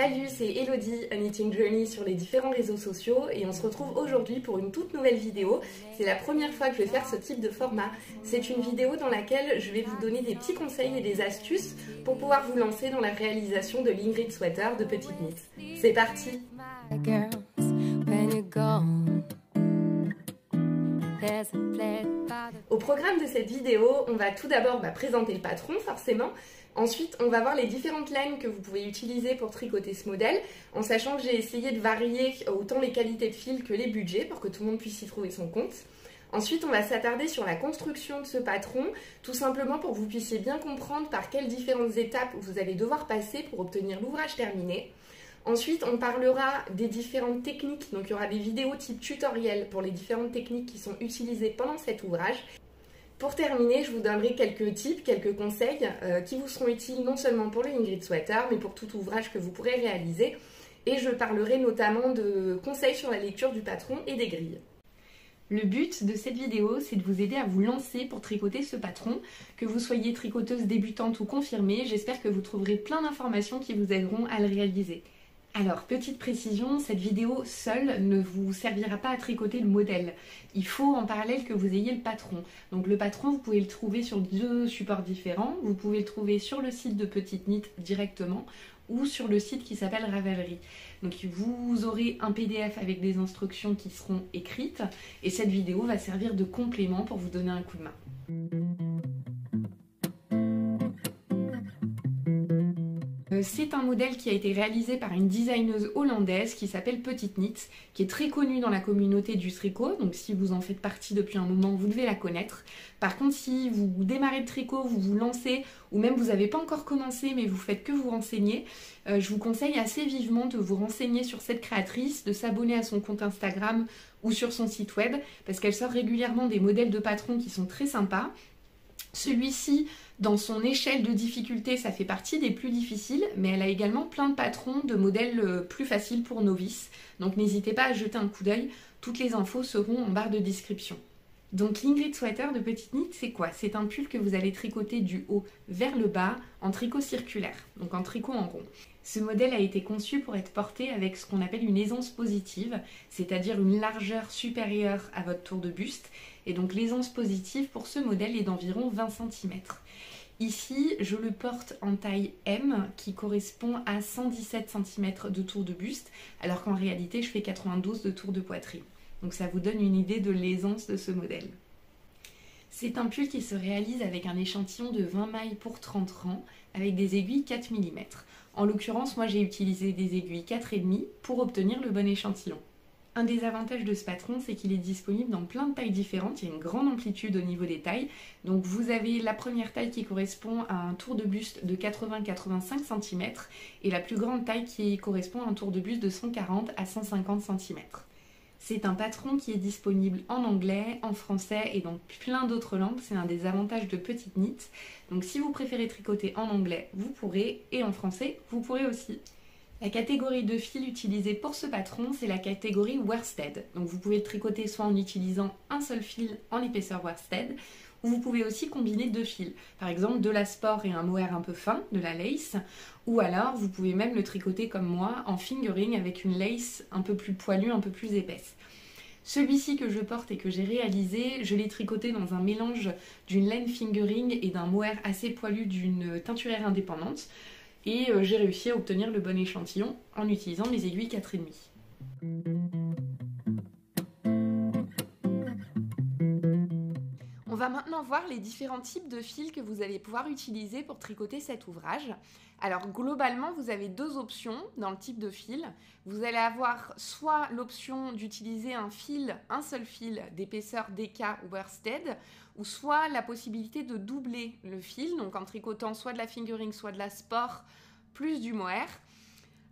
Salut, c'est Elodie, un Eating Journey sur les différents réseaux sociaux et on se retrouve aujourd'hui pour une toute nouvelle vidéo. C'est la première fois que je vais faire ce type de format. C'est une vidéo dans laquelle je vais vous donner des petits conseils et des astuces pour pouvoir vous lancer dans la réalisation de l'Ingrid Sweater de Petite Knit. C'est parti Au programme de cette vidéo, on va tout d'abord bah, présenter le patron forcément, Ensuite, on va voir les différentes laines que vous pouvez utiliser pour tricoter ce modèle, en sachant que j'ai essayé de varier autant les qualités de fil que les budgets pour que tout le monde puisse y trouver son compte. Ensuite, on va s'attarder sur la construction de ce patron, tout simplement pour que vous puissiez bien comprendre par quelles différentes étapes vous allez devoir passer pour obtenir l'ouvrage terminé. Ensuite, on parlera des différentes techniques, donc il y aura des vidéos type tutoriel pour les différentes techniques qui sont utilisées pendant cet ouvrage. Pour terminer, je vous donnerai quelques tips, quelques conseils euh, qui vous seront utiles non seulement pour le Ingrid Sweater, mais pour tout ouvrage que vous pourrez réaliser. Et je parlerai notamment de conseils sur la lecture du patron et des grilles. Le but de cette vidéo, c'est de vous aider à vous lancer pour tricoter ce patron. Que vous soyez tricoteuse débutante ou confirmée, j'espère que vous trouverez plein d'informations qui vous aideront à le réaliser. Alors, petite précision, cette vidéo seule ne vous servira pas à tricoter le modèle. Il faut en parallèle que vous ayez le patron. Donc le patron, vous pouvez le trouver sur deux supports différents. Vous pouvez le trouver sur le site de Petite Knit directement ou sur le site qui s'appelle Ravelry. Donc vous aurez un PDF avec des instructions qui seront écrites et cette vidéo va servir de complément pour vous donner un coup de main. C'est un modèle qui a été réalisé par une designeuse hollandaise qui s'appelle Petite Knit, qui est très connue dans la communauté du tricot. Donc si vous en faites partie depuis un moment, vous devez la connaître. Par contre, si vous démarrez le tricot, vous vous lancez, ou même vous n'avez pas encore commencé, mais vous faites que vous renseigner, euh, je vous conseille assez vivement de vous renseigner sur cette créatrice, de s'abonner à son compte Instagram ou sur son site web, parce qu'elle sort régulièrement des modèles de patrons qui sont très sympas. Celui-ci, dans son échelle de difficulté, ça fait partie des plus difficiles, mais elle a également plein de patrons de modèles euh, plus faciles pour novices. Donc n'hésitez pas à jeter un coup d'œil, toutes les infos seront en barre de description. Donc l'Ingrid Sweater de Petite Knit, c'est quoi? C'est un pull que vous allez tricoter du haut vers le bas en tricot circulaire, donc en tricot en rond. Ce modèle a été conçu pour être porté avec ce qu'on appelle une aisance positive, c'est-à-dire une largeur supérieure à votre tour de buste. Et donc l'aisance positive pour ce modèle est d'environ 20 cm. Ici, je le porte en taille M qui correspond à 117 cm de tour de buste, alors qu'en réalité, je fais 92 de tour de poitrine. Donc ça vous donne une idée de l'aisance de ce modèle. C'est un pull qui se réalise avec un échantillon de 20 mailles pour 30 rangs avec des aiguilles 4 mm. En l'occurrence, moi j'ai utilisé des aiguilles 4,5 pour obtenir le bon échantillon. Un des avantages de ce patron, c'est qu'il est disponible dans plein de tailles différentes. Il y a une grande amplitude au niveau des tailles. Donc vous avez la première taille qui correspond à un tour de buste de 80-85 cm et la plus grande taille qui correspond à un tour de buste de 140 à 150 cm. C'est un patron qui est disponible en anglais, en français et dans plein d'autres langues. C'est un des avantages de Petite Knit. Donc si vous préférez tricoter en anglais, vous pourrez, et en français, vous pourrez aussi. La catégorie de fil utilisée pour ce patron, c'est la catégorie worsted. Donc vous pouvez le tricoter soit en utilisant un seul fil en épaisseur worsted, ou vous pouvez aussi combiner deux fils. Par exemple, de la sport et un mohair un peu fin, de la lace, ou alors vous pouvez même le tricoter comme moi en fingering avec une lace un peu plus poilue, un peu plus épaisse. Celui-ci que je porte et que j'ai réalisé, je l'ai tricoté dans un mélange d'une laine fingering et d'un mohair assez poilu d'une teinturière indépendante. Et euh, j'ai réussi à obtenir le bon échantillon en utilisant mes aiguilles 4,5. Va maintenant voir les différents types de fils que vous allez pouvoir utiliser pour tricoter cet ouvrage. Alors globalement, vous avez deux options dans le type de fil. Vous allez avoir soit l'option d'utiliser un fil, un seul fil d'épaisseur DK ou worsted, ou soit la possibilité de doubler le fil, donc en tricotant soit de la fingering, soit de la sport, plus du mohair.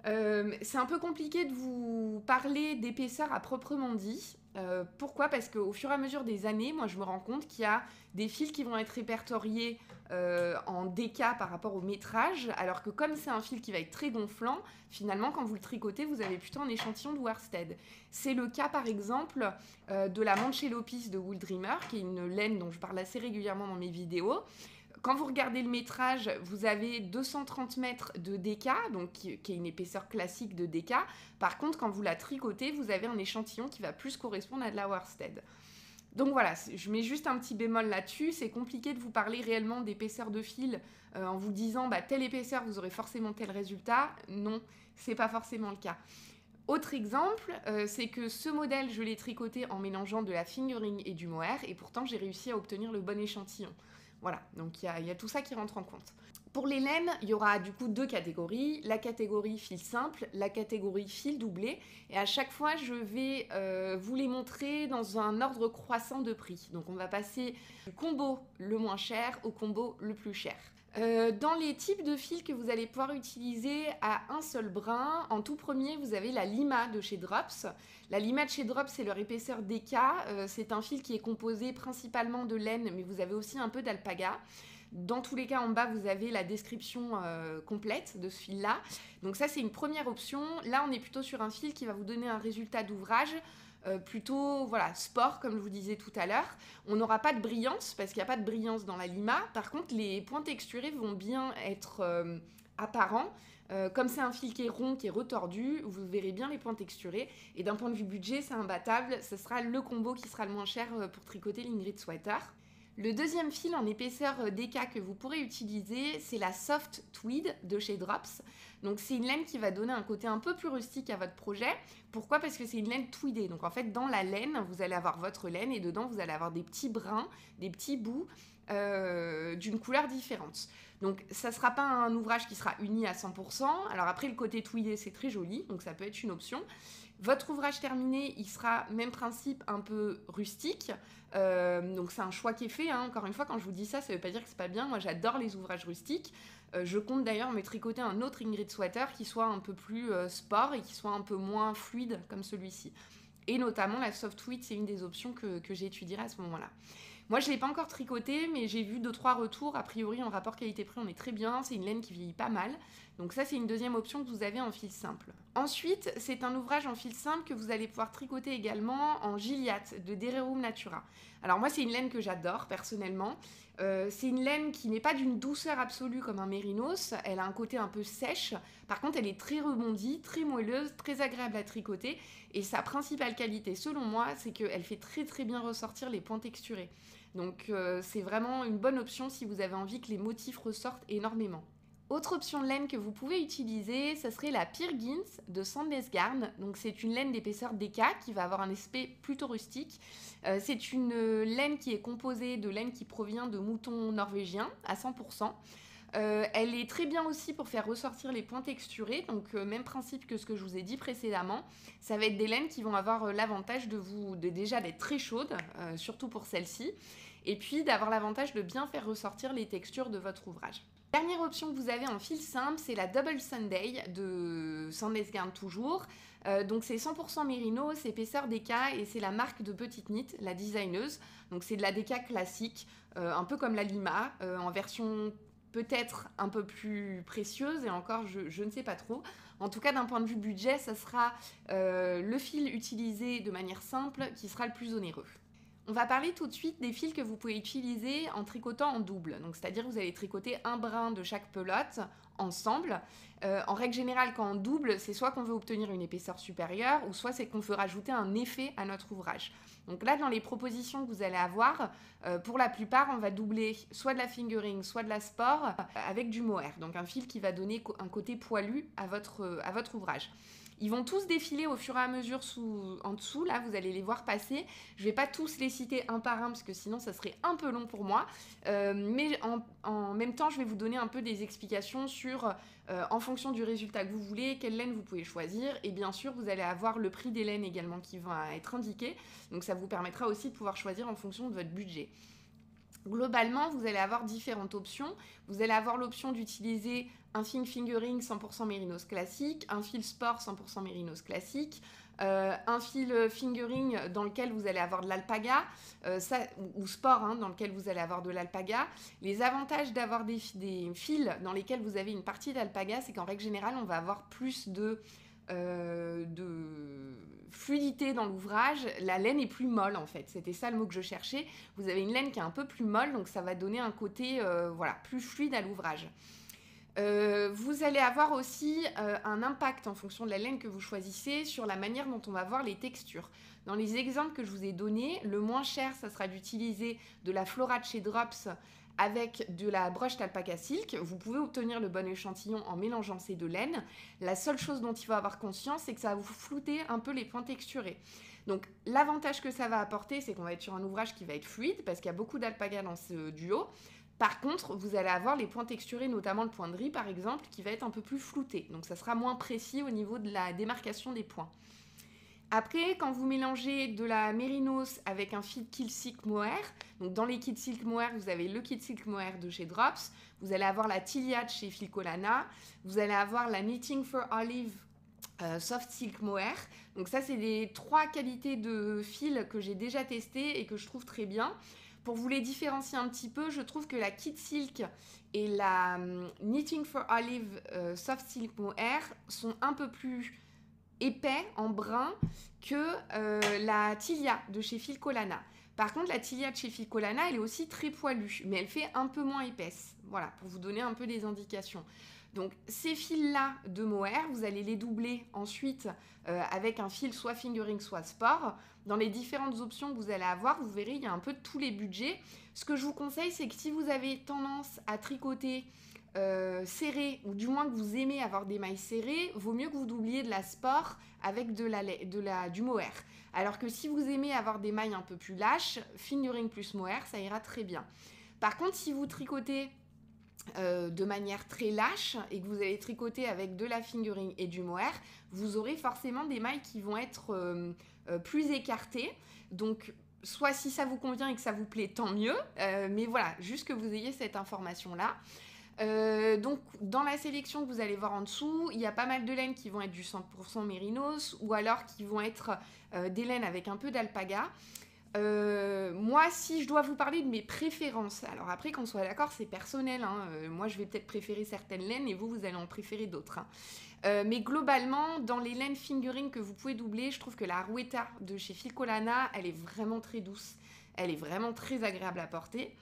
Euh, c'est un peu compliqué de vous parler d'épaisseur à proprement dit. Euh, pourquoi? Parce qu'au fur et à mesure des années, moi je me rends compte qu'il y a des fils qui vont être répertoriés euh, en DK par rapport au métrage, alors que comme c'est un fil qui va être très gonflant, finalement quand vous le tricotez, vous avez plutôt un échantillon de worsted. C'est le cas par exemple de la Manchelopis de Wool Dreamer, qui est une laine dont je parle assez régulièrement dans mes vidéos quand vous regardez le métrage, vous avez 230 mètres de DK, donc qui, est une épaisseur classique de DK. Par contre, quand vous la tricotez, vous avez un échantillon qui va plus correspondre à de la worsted. Donc voilà, je mets juste un petit bémol là-dessus. C'est compliqué de vous parler réellement d'épaisseur de fil euh, en vous disant bah, telle épaisseur, vous aurez forcément tel résultat. Non, c'est pas forcément le cas. Autre exemple, euh, c'est que ce modèle, je l'ai tricoté en mélangeant de la fingering et du mohair, et pourtant j'ai réussi à obtenir le bon échantillon. Voilà, donc il y, a tout ça qui rentre en compte. Pour les laines, il y aura du coup deux catégories, la catégorie fil simple, la catégorie fil doublé, et à chaque fois je vais euh, vous les montrer dans un ordre croissant de prix. Donc on va passer du combo le moins cher au combo le plus cher. Euh, dans les types de fils que vous allez pouvoir utiliser à un seul brin, en tout premier, vous avez la Lima de chez Drops. La Lima de chez Drops, c'est leur épaisseur DK. Euh, c'est un fil qui est composé principalement de laine, mais vous avez aussi un peu d'alpaga. Dans tous les cas, en bas, vous avez la description euh, complète de ce fil-là. Donc ça, c'est une première option. Là, on est plutôt sur un fil qui va vous donner un résultat d'ouvrage euh, plutôt voilà sport comme je vous disais tout à l'heure. On n'aura pas de brillance parce qu'il n'y a pas de brillance dans la lima. Par contre, les points texturés vont bien être euh, apparents. Comme c'est un fil qui est rond, qui est retordu, vous verrez bien les points texturés. Et d'un point de vue budget, c'est imbattable. Ce sera le combo qui sera le moins cher pour tricoter l'Ingrid Sweater. Le deuxième fil en épaisseur DK que vous pourrez utiliser, c'est la Soft Tweed de chez Drops. Donc c'est une laine qui va donner un côté un peu plus rustique à votre projet. Pourquoi? Parce que c'est une laine tweedée. Donc en fait, dans la laine, vous allez avoir votre laine et dedans, vous allez avoir des petits brins, des petits bouts euh, d'une couleur différente. Donc ça sera pas un ouvrage qui sera uni à 100%. Alors après, le côté tweedé, c'est très joli, donc ça peut être une option. Votre ouvrage terminé, il sera, même principe, un peu rustique. Euh, donc c'est un choix qui est fait. Hein. Encore une fois, quand je vous dis ça, ça ne veut pas dire que c'est pas bien. Moi, j'adore les ouvrages rustiques. Euh, je compte d'ailleurs me tricoter un autre Ingrid Sweater qui soit un peu plus euh, sport et qui soit un peu moins fluide comme celui-ci. Et notamment la soft tweed, c'est une des options que, que j'étudierai à ce moment-là. Moi, je ne l'ai pas encore tricoté, mais j'ai vu 2-3 retours. A priori, en rapport qualité-prix, on est très bien. C'est une laine qui vieillit pas mal. Donc ça, c'est une deuxième option que vous avez en fil simple. Ensuite, c'est un ouvrage en fil simple que vous allez pouvoir tricoter également en giliate de Dererum Natura. Alors moi, c'est une laine que j'adore personnellement. Euh, c'est une laine qui n'est pas d'une douceur absolue comme un mérinos. Elle a un côté un peu sèche. Par contre, elle est très rebondie, très moelleuse, très agréable à tricoter. Et sa principale qualité, selon moi, c'est qu'elle fait très très bien ressortir les points texturés. Donc euh, c'est vraiment une bonne option si vous avez envie que les motifs ressortent énormément. Autre option de laine que vous pouvez utiliser, ce serait la Pirgins de Sandesgarn. Donc c'est une laine d'épaisseur DK qui va avoir un aspect plutôt rustique. Euh, c'est une laine qui est composée de laine qui provient de moutons norvégiens à 100%. Euh, elle est très bien aussi pour faire ressortir les points texturés, donc euh, même principe que ce que je vous ai dit précédemment. Ça va être des laines qui vont avoir euh, l'avantage de vous déjà d'être très chaudes, surtout pour celle-ci, et puis d'avoir l'avantage de bien faire ressortir les textures de votre ouvrage. Dernière option que vous avez en fil simple, c'est la Double Sunday de Sandesgarn toujours. donc c'est 100% mérino, c'est épaisseur DK et c'est la marque de Petite Knit, la designeuse. Donc c'est de la DK classique, un peu comme la Lima, en version peut-être un peu plus précieuse et encore je, ne sais pas trop. En tout cas d'un point de vue budget, ça sera euh, le fil utilisé de manière simple qui sera le plus onéreux. On va parler tout de suite des fils que vous pouvez utiliser en tricotant en double. Donc c'est-à-dire que vous allez tricoter un brin de chaque pelote ensemble. Euh, en règle générale, quand on double, c'est soit qu'on veut obtenir une épaisseur supérieure, ou soit c'est qu'on veut rajouter un effet à notre ouvrage. Donc là, dans les propositions que vous allez avoir, euh, pour la plupart, on va doubler soit de la fingering, soit de la sport, avec du mohair. Donc un fil qui va donner un côté poilu à votre ouvrage. Ils vont tous défiler au fur et à mesure sous, en dessous. Là, vous allez les voir passer. Je vais pas tous les citer un par un parce que sinon, ça serait un peu long pour moi. Euh, mais en, même temps, je vais vous donner un peu des explications sur, euh, en fonction du résultat que vous voulez, quelle laine vous pouvez choisir. Et bien sûr, vous allez avoir le prix des laines également qui va être indiqué. Donc, ça vous permettra aussi de pouvoir choisir en fonction de votre budget. Globalement, vous allez avoir différentes options. Vous allez avoir l'option d'utiliser un fil fingering 100% mérinos classique, un fil sport 100% mérinos classique, euh, un fil fingering dans lequel vous allez avoir de l'alpaga, euh, ou, sport hein, dans lequel vous allez avoir de l'alpaga. Les avantages d'avoir des, des, fils dans lesquels vous avez une partie d'alpaga, c'est qu'en règle générale, on va avoir plus de euh, de fluidité dans l'ouvrage, la laine est plus molle en fait. C'était ça le mot que je cherchais. Vous avez une laine qui est un peu plus molle, donc ça va donner un côté euh, voilà, plus fluide à l'ouvrage. Euh, vous allez avoir aussi un impact en fonction de la laine que vous choisissez sur la manière dont on va voir les textures. Dans les exemples que je vous ai donnés, le moins cher, ça sera d'utiliser de la Flora de chez Drops avec de la broche d'alpaca silk. Vous pouvez obtenir le bon échantillon en mélangeant ces deux laines. La seule chose dont il faut avoir conscience, c'est que ça va vous flouter un peu les points texturés. Donc l'avantage que ça va apporter, c'est qu'on va être sur un ouvrage qui va être fluide parce qu'il y a beaucoup d'alpaga dans ce duo. Par contre, vous allez avoir les points texturés, notamment le point de riz par exemple, qui va être un peu plus flouté. Donc ça sera moins précis au niveau de la démarcation des points. Après, quand vous mélangez de la mérinos avec un fil Kill Silk Mohair, donc dans les kits Silk Mohair, vous avez le kit Silk Mohair de chez Drops, vous allez avoir la Tilia de chez Filcolana, vous allez avoir la Knitting for Olive euh, Soft Silk Mohair. Donc ça, c'est les trois qualités de fil que j'ai déjà testées et que je trouve très bien. Pour vous les différencier un petit peu, je trouve que la Kit Silk et la hum, Knitting for Olive euh, Soft Silk Mohair sont un peu plus épais en brun que euh, la Tilia de chez Filcolana. Par contre, la Tilia de chez Filcolana, elle est aussi très poilue, mais elle fait un peu moins épaisse. Voilà, pour vous donner un peu des indications. Donc ces fils-là de mohair, vous allez les doubler ensuite euh, avec un fil soit fingering, soit sport. Dans les différentes options que vous allez avoir, vous verrez, il y a un peu tous les budgets. Ce que je vous conseille, c'est que si vous avez tendance à tricoter euh, ou du moins que vous aimez avoir des mailles serrées, vaut mieux que vous doubliez de la sport avec de la, du mohair. Alors que si vous aimez avoir des mailles un peu plus lâches, fingering plus mohair, ça ira très bien. Par contre, si vous tricotez euh, de manière très lâche et que vous allez tricoter avec de la fingering et du mohair, vous aurez forcément des mailles qui vont être euh, plus écartées. Donc soit si ça vous convient et que ça vous plaît, tant mieux. mais voilà, juste que vous ayez cette information-là. Euh, donc, dans la sélection que vous allez voir en dessous, il y a pas mal de laines qui vont être du 100% mérinos ou alors qui vont être euh, des laines avec un peu d'alpaga. Euh, moi, si je dois vous parler de mes préférences, alors après qu'on soit d'accord, c'est personnel. Hein, moi, je vais peut-être préférer certaines laines et vous, vous allez en préférer d'autres. Hein. mais globalement, dans les laines fingering que vous pouvez doubler, je trouve que la Rueta de chez Filcolana, elle est vraiment très douce. Elle est vraiment très agréable à porter.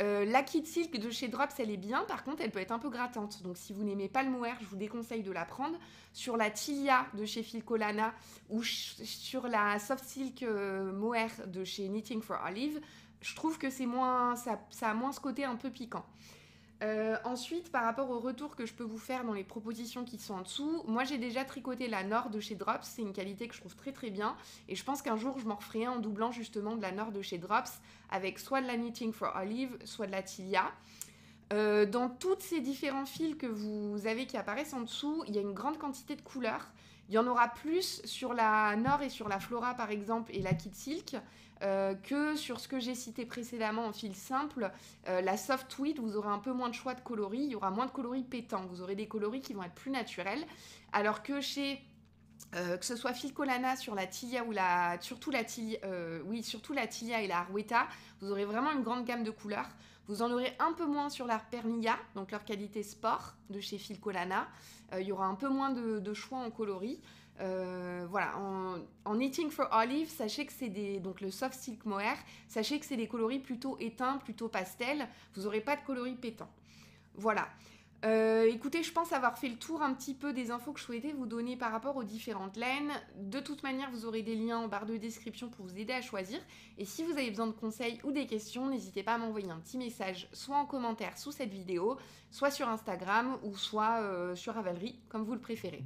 Euh, la Kit Silk de chez Drops, elle est bien, par contre, elle peut être un peu grattante. Donc, si vous n'aimez pas le mohair, je vous déconseille de la prendre. Sur la Tilia de chez Filcolana ou sur la Soft Silk euh, mohair de chez Knitting for Olive, je trouve que c'est moins, ça, ça a moins ce côté un peu piquant. Euh, ensuite, par rapport au retour que je peux vous faire dans les propositions qui sont en dessous, moi j'ai déjà tricoté la Nord de chez Drops, c'est une qualité que je trouve très très bien et je pense qu'un jour je m'en referai en doublant justement de la Nord de chez Drops avec soit de la Knitting for Olive, soit de la Tilia. Euh, dans tous ces différents fils que vous avez qui apparaissent en dessous, il y a une grande quantité de couleurs. Il y en aura plus sur la Nord et sur la Flora par exemple et la Kit Silk euh, que sur ce que j'ai cité précédemment en fil simple. Euh, la Soft Tweed, vous aurez un peu moins de choix de coloris, il y aura moins de coloris pétants, vous aurez des coloris qui vont être plus naturels. Alors que chez euh, que ce soit Filcolana sur la Tilia ou la surtout la Tilia, oui surtout la Tilia et la Arweta, vous aurez vraiment une grande gamme de couleurs. Vous en aurez un peu moins sur la Pernilla, donc leur qualité sport de chez Filcolana. il y aura un peu moins de choix en coloris. Euh, voilà, en, en, Knitting for Olive, sachez que c'est des. Donc le soft silk mohair, sachez que c'est des coloris plutôt éteints, plutôt pastel. Vous n'aurez pas de coloris pétants. Voilà. Euh, écoutez, je pense avoir fait le tour un petit peu des infos que je souhaitais vous donner par rapport aux différentes laines. De toute manière, vous aurez des liens en barre de description pour vous aider à choisir. Et si vous avez besoin de conseils ou des questions, n'hésitez pas à m'envoyer un petit message, soit en commentaire sous cette vidéo, soit sur Instagram ou soit euh, sur Ravelry, comme vous le préférez.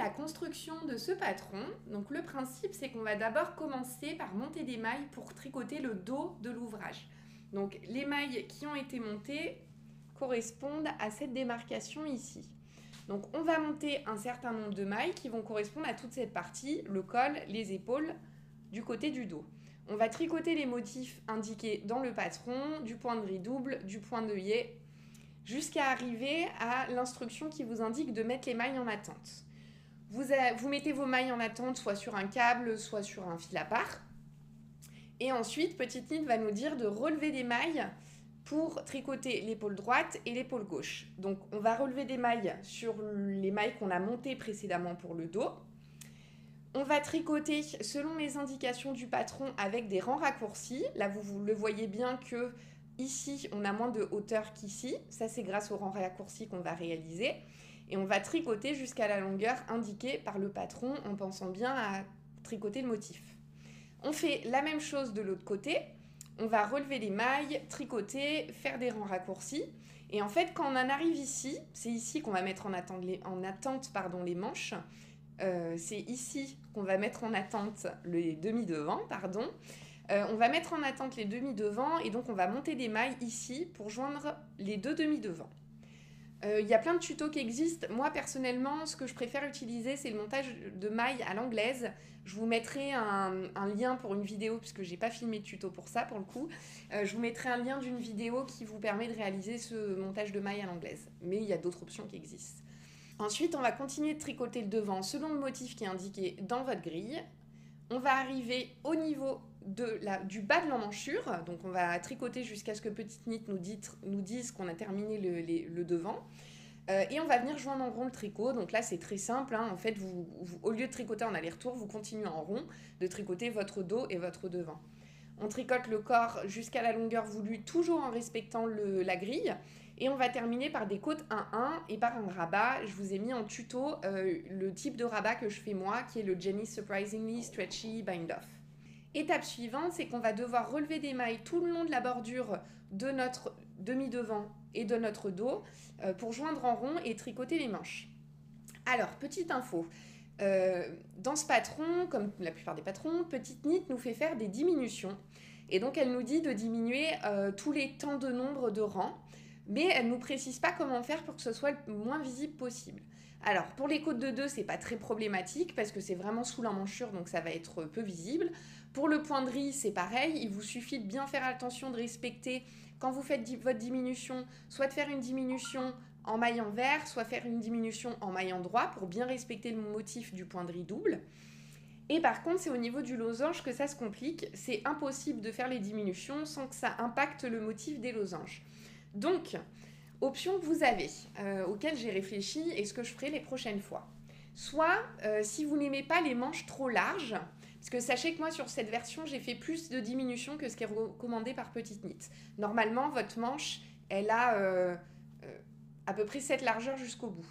La construction de ce patron, donc le principe c'est qu'on va d'abord commencer par monter des mailles pour tricoter le dos de l'ouvrage. Donc les mailles qui ont été montées correspondent à cette démarcation ici. Donc on va monter un certain nombre de mailles qui vont correspondre à toute cette partie, le col, les épaules, du côté du dos. On va tricoter les motifs indiqués dans le patron, du point de riz double, du point yé, jusqu'à arriver à l'instruction qui vous indique de mettre les mailles en attente. Vous, mettez vos mailles en attente, soit sur un câble, soit sur un fil à part. Et ensuite, Petite Knit va nous dire de relever des mailles pour tricoter l'épaule droite et l'épaule gauche. Donc on va relever des mailles sur les mailles qu'on a montées précédemment pour le dos. On va tricoter selon les indications du patron avec des rangs raccourcis. Là, vous, vous le voyez bien que ici, on a moins de hauteur qu'ici. Ça, c'est grâce aux rangs raccourcis qu'on va réaliser. Et on va tricoter jusqu'à la longueur indiquée par le patron en pensant bien à tricoter le motif. On fait la même chose de l'autre côté. On va relever les mailles, tricoter, faire des rangs raccourcis. Et en fait, quand on en arrive ici, c'est ici qu'on va mettre en attente les, manches. Euh, c'est ici qu'on va mettre en attente les demi-devants, pardon. Euh, on va mettre en attente les demi-devants et donc on va monter des mailles ici pour joindre les deux demi-devants. Il euh, y a plein de tutos qui existent. Moi, personnellement, ce que je préfère utiliser, c'est le montage de mailles à l'anglaise. Je vous mettrai un, lien pour une vidéo, puisque j'ai pas filmé de tuto pour ça, pour le coup. je vous mettrai un lien d'une vidéo qui vous permet de réaliser ce montage de mailles à l'anglaise. Mais il y a d'autres options qui existent. Ensuite, on va continuer de tricoter le devant selon le motif qui est indiqué dans votre grille. On va arriver au niveau de du bas de l'emmanchure, donc on va tricoter jusqu'à ce que Petite Knit nous, nous dise qu'on a terminé le, devant. Euh, et on va venir joindre en rond le tricot. Donc là, c'est très simple. Hein. En fait, au lieu de tricoter en aller-retour, vous continuez en rond de tricoter votre dos et votre devant. On tricote le corps jusqu'à la longueur voulue, toujours en respectant la grille. Et on va terminer par des côtes 1-1 et par un rabat. Je vous ai mis en tuto euh, le type de rabat que je fais moi, qui est le Jenny Surprisingly Stretchy Bind Off. Étape suivante, c'est qu'on va devoir relever des mailles tout le long de la bordure de notre demi-devant et de notre dos euh, pour joindre en rond et tricoter les manches. Alors, petite info. Euh, dans ce patron, comme la plupart des patrons, Petite Knit nous fait faire des diminutions. Et donc, elle nous dit de diminuer tous les temps de nombre de rangs mais elle ne nous précise pas comment faire pour que ce soit le moins visible possible. Alors, pour les côtes de 2, c'est pas très problématique parce que c'est vraiment sous l'emmanchure, donc ça va être peu visible. Pour le point de riz, c'est pareil, il vous suffit de bien faire attention de respecter, quand vous faites votre diminution, soit de faire une diminution en maille vert, soit faire une diminution en maille droit pour bien respecter le motif du point de riz double. Et par contre, c'est au niveau du losange que ça se complique. C'est impossible de faire les diminutions sans que ça impacte le motif des losanges. Donc, option que vous avez, euh, auquel j'ai réfléchi et ce que je ferai les prochaines fois. Soit, euh, si vous n'aimez pas les manches trop larges, parce que sachez que moi sur cette version, j'ai fait plus de diminution que ce qui est recommandé par Petite Knit. Normalement, votre manche, elle a euh, à peu près cette largeur jusqu'au bout.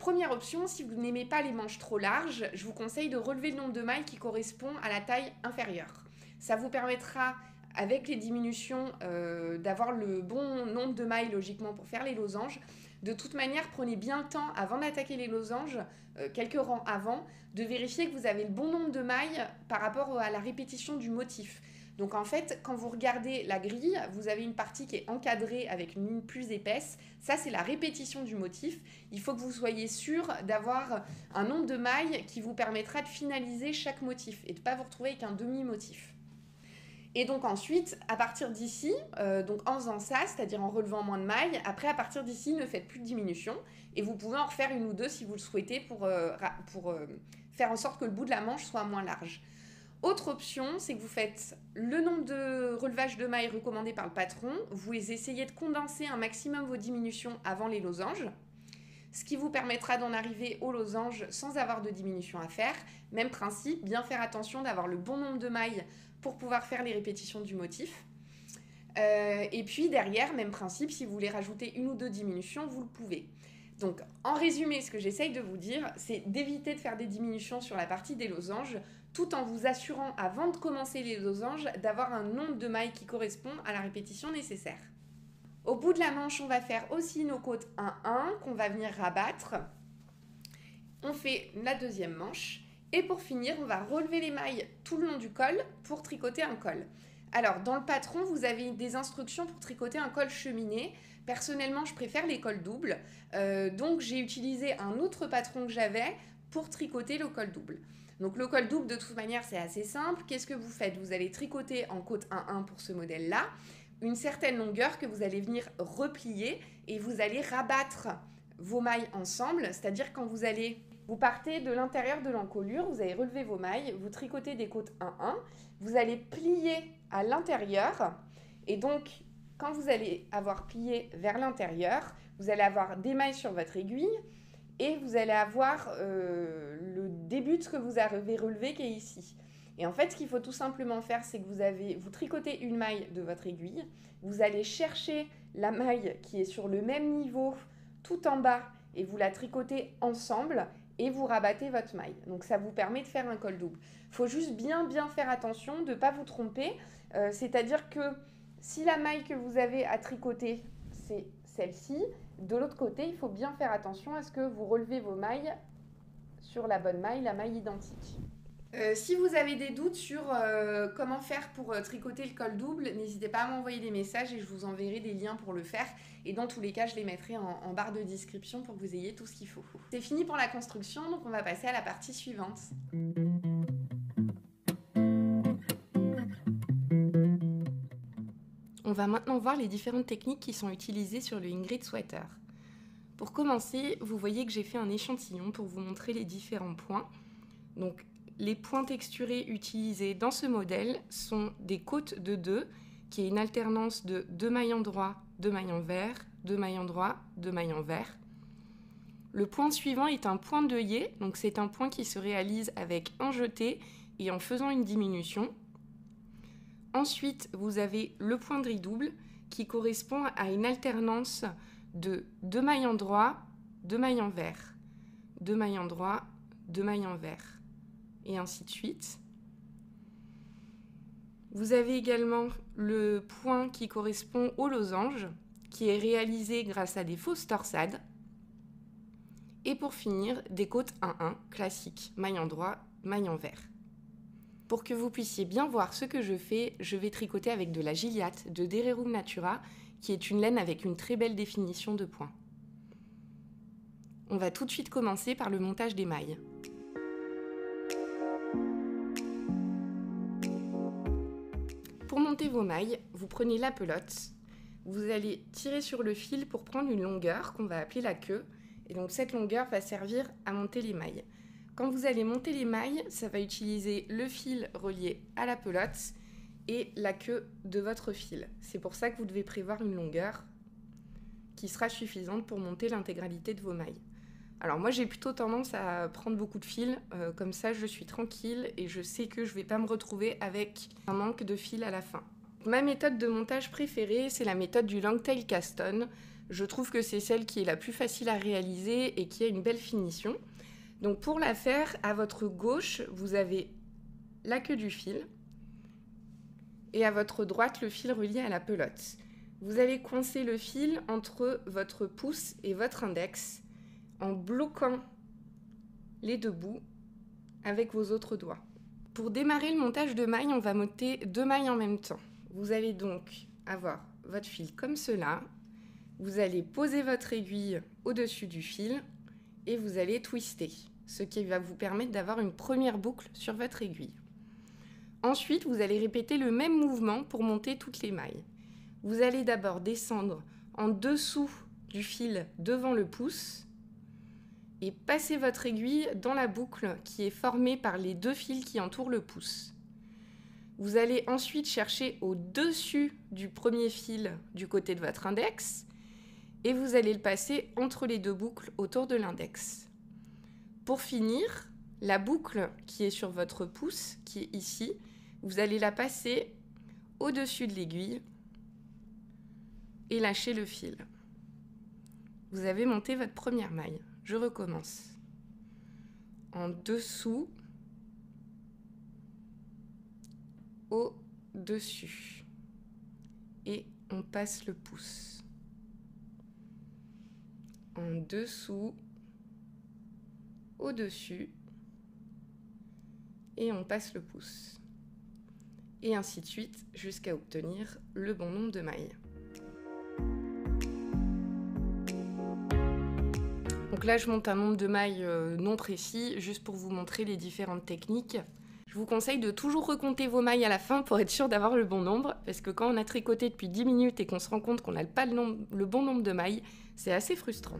première option, si vous n'aimez pas les manches trop larges, je vous conseille de relever le nombre de mailles qui correspond à la taille inférieure. Ça vous permettra avec les diminutions, euh, d'avoir le bon nombre de mailles logiquement pour faire les losanges. De toute manière, prenez bien le temps avant d'attaquer les losanges, euh, quelques rangs avant, de vérifier que vous avez le bon nombre de mailles par rapport à la répétition du motif. Donc en fait, quand vous regardez la grille, vous avez une partie qui est encadrée avec une ligne plus épaisse. Ça, c'est la répétition du motif. Il faut que vous soyez sûr d'avoir un nombre de mailles qui vous permettra de finaliser chaque motif et de ne pas vous retrouver avec un demi-motif. Et donc ensuite, à partir d'ici, euh, donc en faisant ça, c'est-à-dire en relevant moins de mailles, après à partir d'ici, ne faites plus de diminution et vous pouvez en refaire une ou deux si vous le souhaitez pour, euh, euh, faire en sorte que le bout de la manche soit moins large. Autre option, c'est que vous faites le nombre de relevages de mailles recommandés par le patron, vous essayez de condenser un maximum vos diminutions avant les losanges, ce qui vous permettra d'en arriver aux losanges sans avoir de diminution à faire. Même principe, bien faire attention d'avoir le bon nombre de mailles pour pouvoir faire les répétitions du motif. Euh, et puis derrière, même principe, si vous voulez rajouter une ou deux diminutions, vous le pouvez. Donc en résumé, ce que j'essaye de vous dire, c'est d'éviter de faire des diminutions sur la partie des losanges, tout en vous assurant, avant de commencer les losanges, d'avoir un nombre de mailles qui correspond à la répétition nécessaire. Au bout de la manche, on va faire aussi nos côtes 1-1 qu'on va venir rabattre. On fait la deuxième manche et pour finir, on va relever les mailles tout le long du col pour tricoter un col. Alors, dans le patron, vous avez des instructions pour tricoter un col cheminé. Personnellement, je préfère les cols doubles. Euh, donc, j'ai utilisé un autre patron que j'avais pour tricoter le col double. Donc, le col double, de toute manière, c'est assez simple. Qu'est-ce que vous faites? Vous allez tricoter en côte 1-1 pour ce modèle-là, une certaine longueur que vous allez venir replier et vous allez rabattre vos mailles ensemble. C'est-à-dire quand vous allez vous partez de l'intérieur de l'encolure, vous allez relever vos mailles, vous tricotez des côtes 1-1, vous allez plier à l'intérieur et donc quand vous allez avoir plié vers l'intérieur, vous allez avoir des mailles sur votre aiguille et vous allez avoir euh, le début de ce que vous avez relevé qui est ici. Et en fait, ce qu'il faut tout simplement faire, c'est que vous, avez, vous tricotez une maille de votre aiguille, vous allez chercher la maille qui est sur le même niveau tout en bas et vous la tricotez ensemble et vous rabattez votre maille. Donc ça vous permet de faire un col double. Il faut juste bien bien faire attention de ne pas vous tromper. Euh, c'est-à-dire que si la maille que vous avez à tricoter, c'est celle-ci, de l'autre côté, il faut bien faire attention à ce que vous relevez vos mailles sur la bonne maille, la maille identique. Euh, si vous avez des doutes sur euh, comment faire pour euh, tricoter le col double, n'hésitez pas à m'envoyer des messages et je vous enverrai des liens pour le faire. Et dans tous les cas, je les mettrai en, en barre de description pour que vous ayez tout ce qu'il faut. C'est fini pour la construction, donc on va passer à la partie suivante. On va maintenant voir les différentes techniques qui sont utilisées sur le Ingrid Sweater. Pour commencer, vous voyez que j'ai fait un échantillon pour vous montrer les différents points. Donc les points texturés utilisés dans ce modèle sont des côtes de 2, qui est une alternance de 2 maillons droits, 2 maillons verts, 2 maillons droits, 2 maillons verts. Le point suivant est un point d'œillet, donc c'est un point qui se réalise avec un jeté et en faisant une diminution. Ensuite, vous avez le point de riz double qui correspond à une alternance de 2 maillons droits, 2 maillons verts, 2 maillons droits, 2 maillons verts et ainsi de suite. Vous avez également le point qui correspond au losange, qui est réalisé grâce à des fausses torsades. Et pour finir, des côtes 1-1 classiques, maillant droit, maillant vert. Pour que vous puissiez bien voir ce que je fais, je vais tricoter avec de la giliate de Dererum Natura, qui est une laine avec une très belle définition de points. On va tout de suite commencer par le montage des mailles. Pour monter vos mailles, vous prenez la pelote, vous allez tirer sur le fil pour prendre une longueur qu'on va appeler la queue. Et donc cette longueur va servir à monter les mailles. Quand vous allez monter les mailles, ça va utiliser le fil relié à la pelote et la queue de votre fil. C'est pour ça que vous devez prévoir une longueur qui sera suffisante pour monter l'intégralité de vos mailles. Alors moi j'ai plutôt tendance à prendre beaucoup de fils, euh, comme ça je suis tranquille et je sais que je vais pas me retrouver avec un manque de fil à la fin. Ma méthode de montage préférée c'est la méthode du Longtail Caston. Je trouve que c'est celle qui est la plus facile à réaliser et qui a une belle finition. Donc pour la faire, à votre gauche vous avez la queue du fil et à votre droite le fil relié à la pelote. Vous allez coincer le fil entre votre pouce et votre index en bloquant les deux bouts avec vos autres doigts. Pour démarrer le montage de mailles, on va monter deux mailles en même temps. Vous allez donc avoir votre fil comme cela. Vous allez poser votre aiguille au-dessus du fil et vous allez twister, ce qui va vous permettre d'avoir une première boucle sur votre aiguille. Ensuite, vous allez répéter le même mouvement pour monter toutes les mailles. Vous allez d'abord descendre en dessous du fil devant le pouce et passez votre aiguille dans la boucle qui est formée par les deux fils qui entourent le pouce. Vous allez ensuite chercher au-dessus du premier fil du côté de votre index et vous allez le passer entre les deux boucles autour de l'index. Pour finir, la boucle qui est sur votre pouce, qui est ici, vous allez la passer au-dessus de l'aiguille et lâcher le fil. Vous avez monté votre première maille. Je recommence. En dessous, au-dessus. Et on passe le pouce. En dessous, au-dessus. Et on passe le pouce. Et ainsi de suite jusqu'à obtenir le bon nombre de mailles. Donc là, je monte un nombre de mailles euh, non précis, juste pour vous montrer les différentes techniques. Je vous conseille de toujours recompter vos mailles à la fin pour être sûr d'avoir le bon nombre, parce que quand on a tricoté depuis 10 minutes et qu'on se rend compte qu'on n'a pas le, bon nombre de mailles, c'est assez frustrant.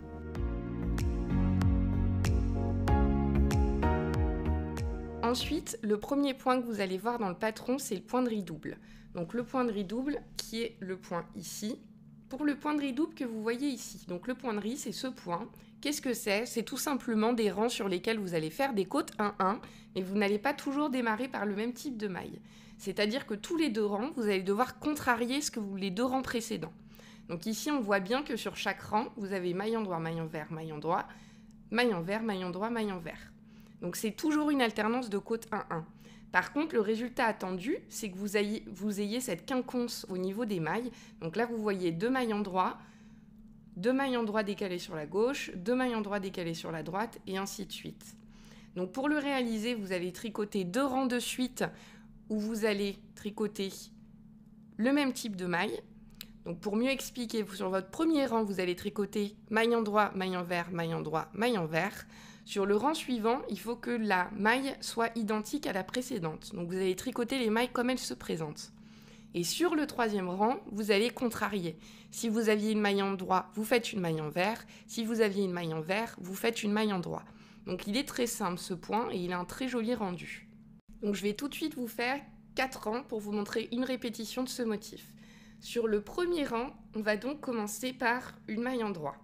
Ensuite, le premier point que vous allez voir dans le patron, c'est le point de redouble. Donc le point de redouble qui est le point ici. Pour le point de redouble que vous voyez ici, donc le point de riz, c'est ce point. Qu'est-ce que c'est? C'est tout simplement des rangs sur lesquels vous allez faire des côtes 1-1, mais vous n'allez pas toujours démarrer par le même type de maille. C'est-à-dire que tous les deux rangs, vous allez devoir contrarier ce que vous les deux rangs précédents. Donc ici, on voit bien que sur chaque rang, vous avez maille droit, maille vert, maille droit, maille vert, maille droit, maille vert. Donc c'est toujours une alternance de côte 1-1. Par contre, le résultat attendu, c'est que vous ayez, vous ayez cette quinconce au niveau des mailles. Donc là, vous voyez deux mailles en droit, deux mailles en droit décalées sur la gauche, deux mailles en droit décalées sur la droite, et ainsi de suite. Donc pour le réaliser, vous allez tricoter deux rangs de suite où vous allez tricoter le même type de maille. Donc pour mieux expliquer, sur votre premier rang, vous allez tricoter maille en droit, maille en vert, maille en droit, maille en vert. Sur le rang suivant, il faut que la maille soit identique à la précédente. Donc vous allez tricoter les mailles comme elles se présentent. Et sur le troisième rang, vous allez contrarier. Si vous aviez une maille en droit, vous faites une maille en vert. Si vous aviez une maille en vert, vous faites une maille en droit. Donc il est très simple ce point et il a un très joli rendu. Donc je vais tout de suite vous faire quatre rangs pour vous montrer une répétition de ce motif. Sur le premier rang, on va donc commencer par une maille en droit.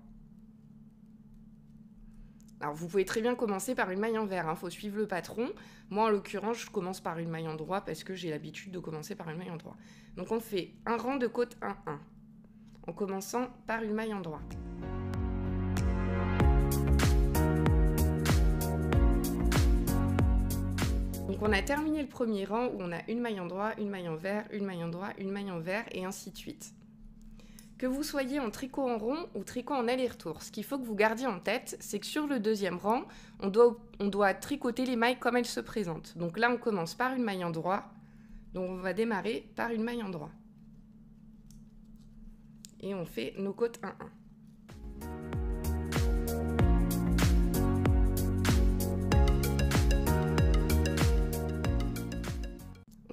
Alors vous pouvez très bien commencer par une maille en vert, il hein. faut suivre le patron. Moi en l'occurrence je commence par une maille en droit parce que j'ai l'habitude de commencer par une maille en droit. Donc on fait un rang de côte 1-1 en commençant par une maille en droit. Donc on a terminé le premier rang où on a une maille en droit, une maille en vert, une maille en droit, une maille en vert et ainsi de suite. Que vous soyez en tricot en rond ou tricot en aller-retour, ce qu'il faut que vous gardiez en tête, c'est que sur le deuxième rang, on doit, tricoter les mailles comme elles se présentent. Donc là, on commence par une maille en droit. Donc on va démarrer par une maille en droit. Et on fait nos côtes 1-1.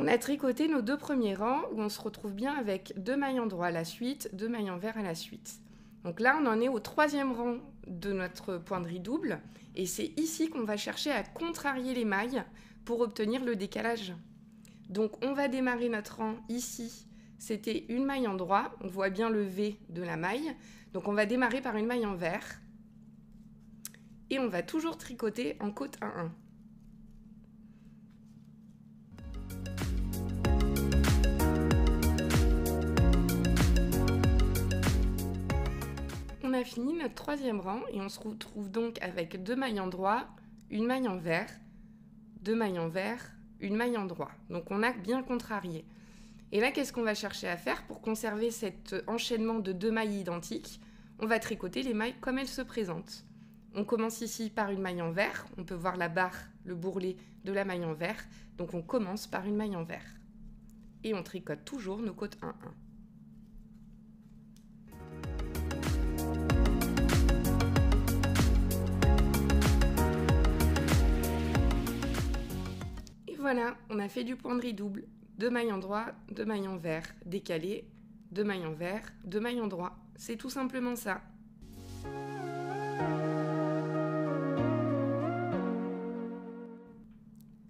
On a tricoté nos deux premiers rangs où on se retrouve bien avec deux mailles en droit à la suite, deux mailles en vert à la suite. Donc là, on en est au troisième rang de notre point de riz double et c'est ici qu'on va chercher à contrarier les mailles pour obtenir le décalage. Donc on va démarrer notre rang ici. C'était une maille en droit, on voit bien le V de la maille. Donc on va démarrer par une maille en vert et on va toujours tricoter en côte 1-1. On a fini notre troisième rang et on se retrouve donc avec deux mailles en droit, une maille en vert, deux mailles en vert, une maille en droit. Donc on a bien contrarié. Et là, qu'est-ce qu'on va chercher à faire pour conserver cet enchaînement de deux mailles identiques? On va tricoter les mailles comme elles se présentent. On commence ici par une maille en vert. On peut voir la barre, le bourrelet de la maille en vert. Donc on commence par une maille en vert. Et on tricote toujours nos côtes 1-1. Voilà, on a fait du point de riz double. Deux mailles en droit, deux mailles en vert, décalé, deux mailles en vert, deux mailles en droit. C'est tout simplement ça.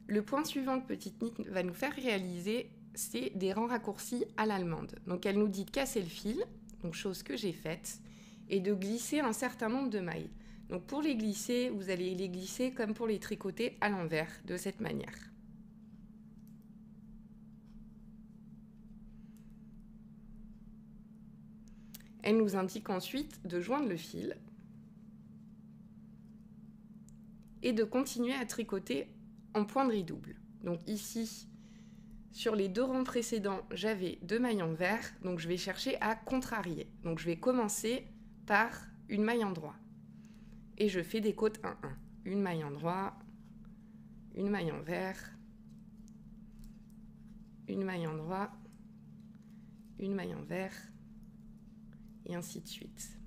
Le point suivant que Petite Nit va nous faire réaliser, c'est des rangs raccourcis à l'allemande. Donc elle nous dit de casser le fil, donc chose que j'ai faite, et de glisser un certain nombre de mailles. Donc pour les glisser, vous allez les glisser comme pour les tricoter à l'envers, de cette manière. Elle nous indique ensuite de joindre le fil et de continuer à tricoter en point de riz double. Donc ici, sur les deux rangs précédents, j'avais deux mailles en vert, donc je vais chercher à contrarier. Donc je vais commencer par une maille en droit. Et je fais des côtes 1-1. Une maille en droit, une maille en vert, une maille en droit, une maille en vert, et ainsi de suite.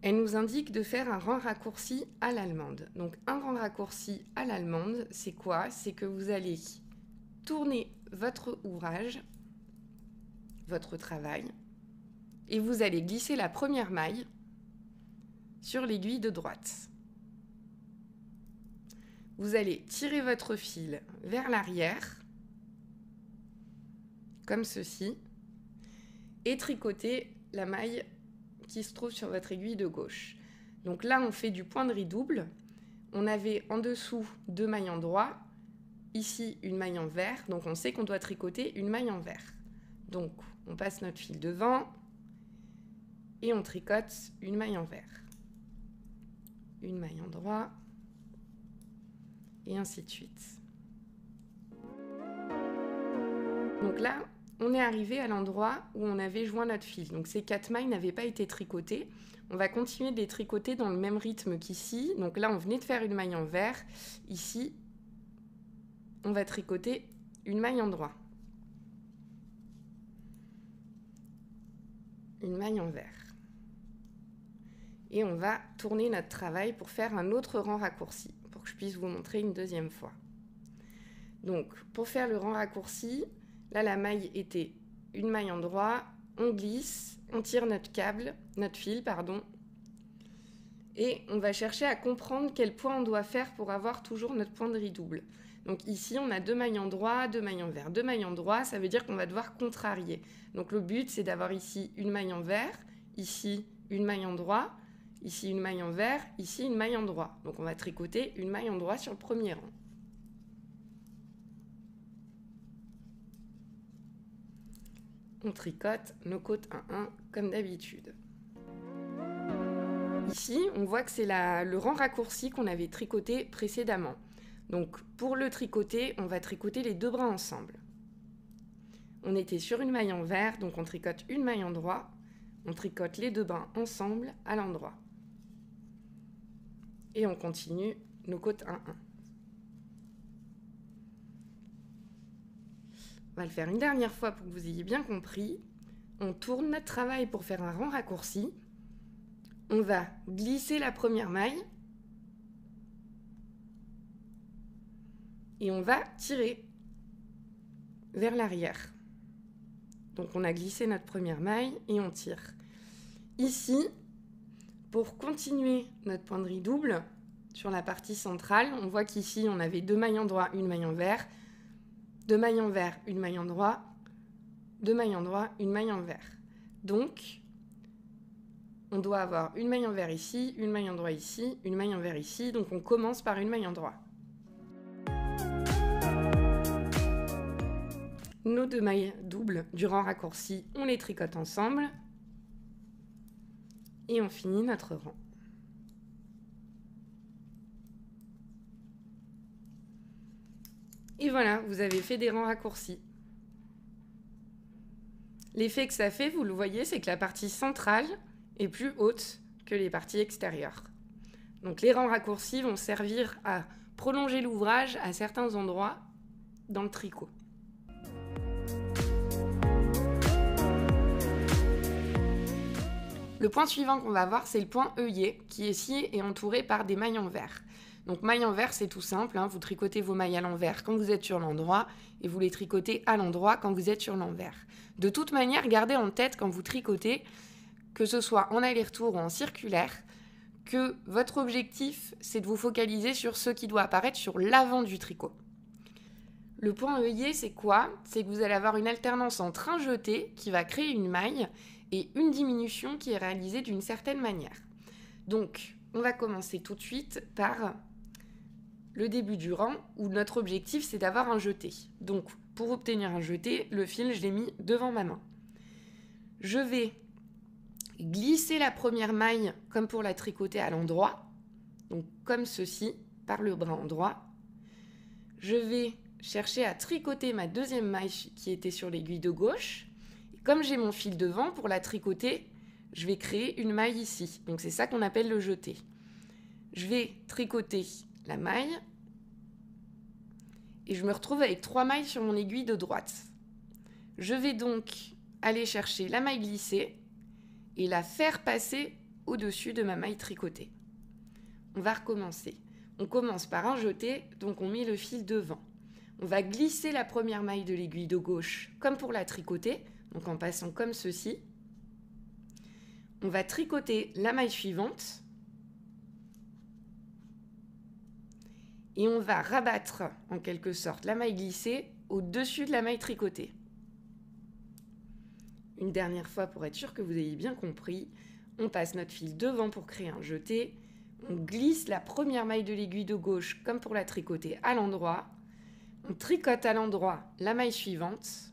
Elle nous indique de faire un rang raccourci à l'allemande. Donc un rang raccourci à l'allemande, c'est quoi? C'est que vous allez tourner votre ouvrage, votre travail, et vous allez glisser la première maille sur l'aiguille de droite. Vous allez tirer votre fil vers l'arrière, comme ceci, et tricoter la maille qui se trouve sur votre aiguille de gauche. Donc là, on fait du point de double. On avait en dessous deux mailles en droit, ici une maille en vert, donc on sait qu'on doit tricoter une maille en vert. Donc on passe notre fil devant et on tricote une maille en vert. Une maille en droit et ainsi de suite. Donc là, on est arrivé à l'endroit où on avait joint notre fil. Donc ces quatre mailles n'avaient pas été tricotées. On va continuer de les tricoter dans le même rythme qu'ici. Donc là, on venait de faire une maille en vert. Ici, on va tricoter une maille en droit. Une maille en vert. Et on va tourner notre travail pour faire un autre rang raccourci, je puisse vous montrer une deuxième fois. Donc, pour faire le rang raccourci, Là, la maille était une maille en droit, on glisse, on tire notre câble, notre fil, pardon, et on va chercher à comprendre quel point on doit faire pour avoir toujours notre point de riz double. Donc ici, on a deux mailles en droit, deux mailles en vert. Deux mailles en droit, ça veut dire qu'on va devoir contrarier. Donc le but, c'est d'avoir ici une maille en vert, ici une maille en droit, ici une maille en vert, ici une maille en droit. Donc on va tricoter une maille en droit sur le premier rang. on tricote nos côtes 1-1 comme d'habitude. Ici, on voit que c'est le rang raccourci qu'on avait tricoté précédemment. Donc pour le tricoter, on va tricoter les deux bras ensemble. On était sur une maille en vert, donc on tricote une maille en droit. On tricote les deux bras ensemble à l'endroit. Et on continue nos côtes 1-1. On va le faire une dernière fois pour que vous ayez bien compris. On tourne notre travail pour faire un rang raccourci. On va glisser la première maille. Et on va tirer vers l'arrière. Donc on a glissé notre première maille et on tire. Ici, pour continuer notre poinderie double, sur la partie centrale, on voit qu'ici on avait deux mailles en droit, une maille en vert deux mailles en vert, une maille en droit, deux mailles en droit, une maille en vert. Donc, on doit avoir une maille en vert ici, une maille en droit ici, une maille en vert ici. Donc on commence par une maille en droit. Nos deux mailles doubles du rang raccourci, on les tricote ensemble. Et on finit notre rang. Et voilà, vous avez fait des rangs raccourcis. L'effet que ça fait, vous le voyez, c'est que la partie centrale est plus haute que les parties extérieures. Donc les rangs raccourcis vont servir à prolonger l'ouvrage à certains endroits dans le tricot. Le point suivant qu'on va voir, c'est le point œillet, qui est entouré par des mailles en. Donc maille envers, c'est tout simple. Hein. Vous tricotez vos mailles à l'envers quand vous êtes sur l'endroit et vous les tricotez à l'endroit quand vous êtes sur l'envers. De toute manière, gardez en tête quand vous tricotez, que ce soit en aller-retour ou en circulaire, que votre objectif, c'est de vous focaliser sur ce qui doit apparaître sur l'avant du tricot. Le point œillet, c'est quoi? C'est que vous allez avoir une alternance entre un jeté qui va créer une maille et une diminution qui est réalisée d'une certaine manière. Donc, on va commencer tout de suite par le début du rang où notre objectif c'est d'avoir un jeté. Donc pour obtenir un jeté, le fil je l'ai mis devant ma main. Je vais glisser la première maille comme pour la tricoter à l'endroit, donc comme ceci, par le bras endroit. Je vais chercher à tricoter ma deuxième maille qui était sur l'aiguille de gauche. Comme j'ai mon fil devant, pour la tricoter, je vais créer une maille ici. Donc c'est ça qu'on appelle le jeté. Je vais tricoter la maille et je me retrouve avec trois mailles sur mon aiguille de droite. Je vais donc aller chercher la maille glissée et la faire passer au-dessus de ma maille tricotée. On va recommencer. On commence par un jeté, donc on met le fil devant. On va glisser la première maille de l'aiguille de gauche comme pour la tricoter, donc en passant comme ceci. on va tricoter la maille suivante et on va rabattre en quelque sorte la maille glissée au-dessus de la maille tricotée. Une dernière fois pour être sûr que vous ayez bien compris, on passe notre fil devant pour créer un jeté, on glisse la première maille de l'aiguille de gauche comme pour la tricoter à l'endroit, on tricote à l'endroit la maille suivante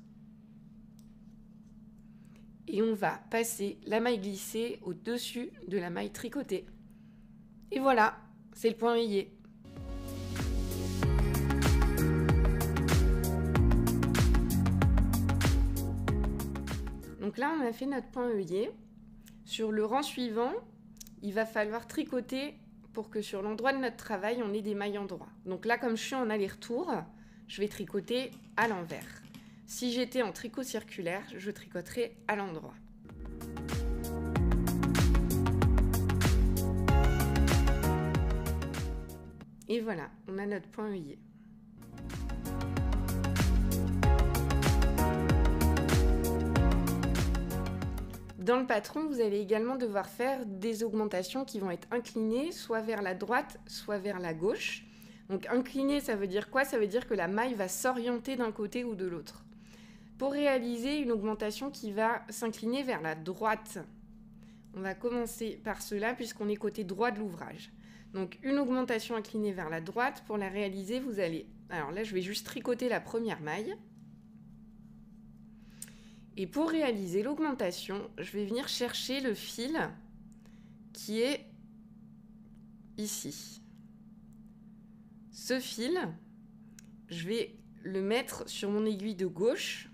et on va passer la maille glissée au-dessus de la maille tricotée. Et voilà, c'est le point œillet. Donc là, on a fait notre point œillet. Sur le rang suivant, il va falloir tricoter pour que sur l'endroit de notre travail, on ait des mailles endroits. Donc là, comme je suis en aller-retour, je vais tricoter à l'envers. Si j'étais en tricot circulaire, je tricoterais à l'endroit. Et voilà, on a notre point œillet. Dans le patron, vous allez également devoir faire des augmentations qui vont être inclinées, soit vers la droite, soit vers la gauche. Donc incliné, ça veut dire quoi? Ça veut dire que la maille va s'orienter d'un côté ou de l'autre. Pour réaliser une augmentation qui va s'incliner vers la droite, on va commencer par cela puisqu'on est côté droit de l'ouvrage. Donc une augmentation inclinée vers la droite, pour la réaliser, vous allez... Alors là, je vais juste tricoter la première maille. Et pour réaliser l'augmentation, je vais venir chercher le fil qui est ici. Ce fil, je vais le mettre sur mon aiguille de gauche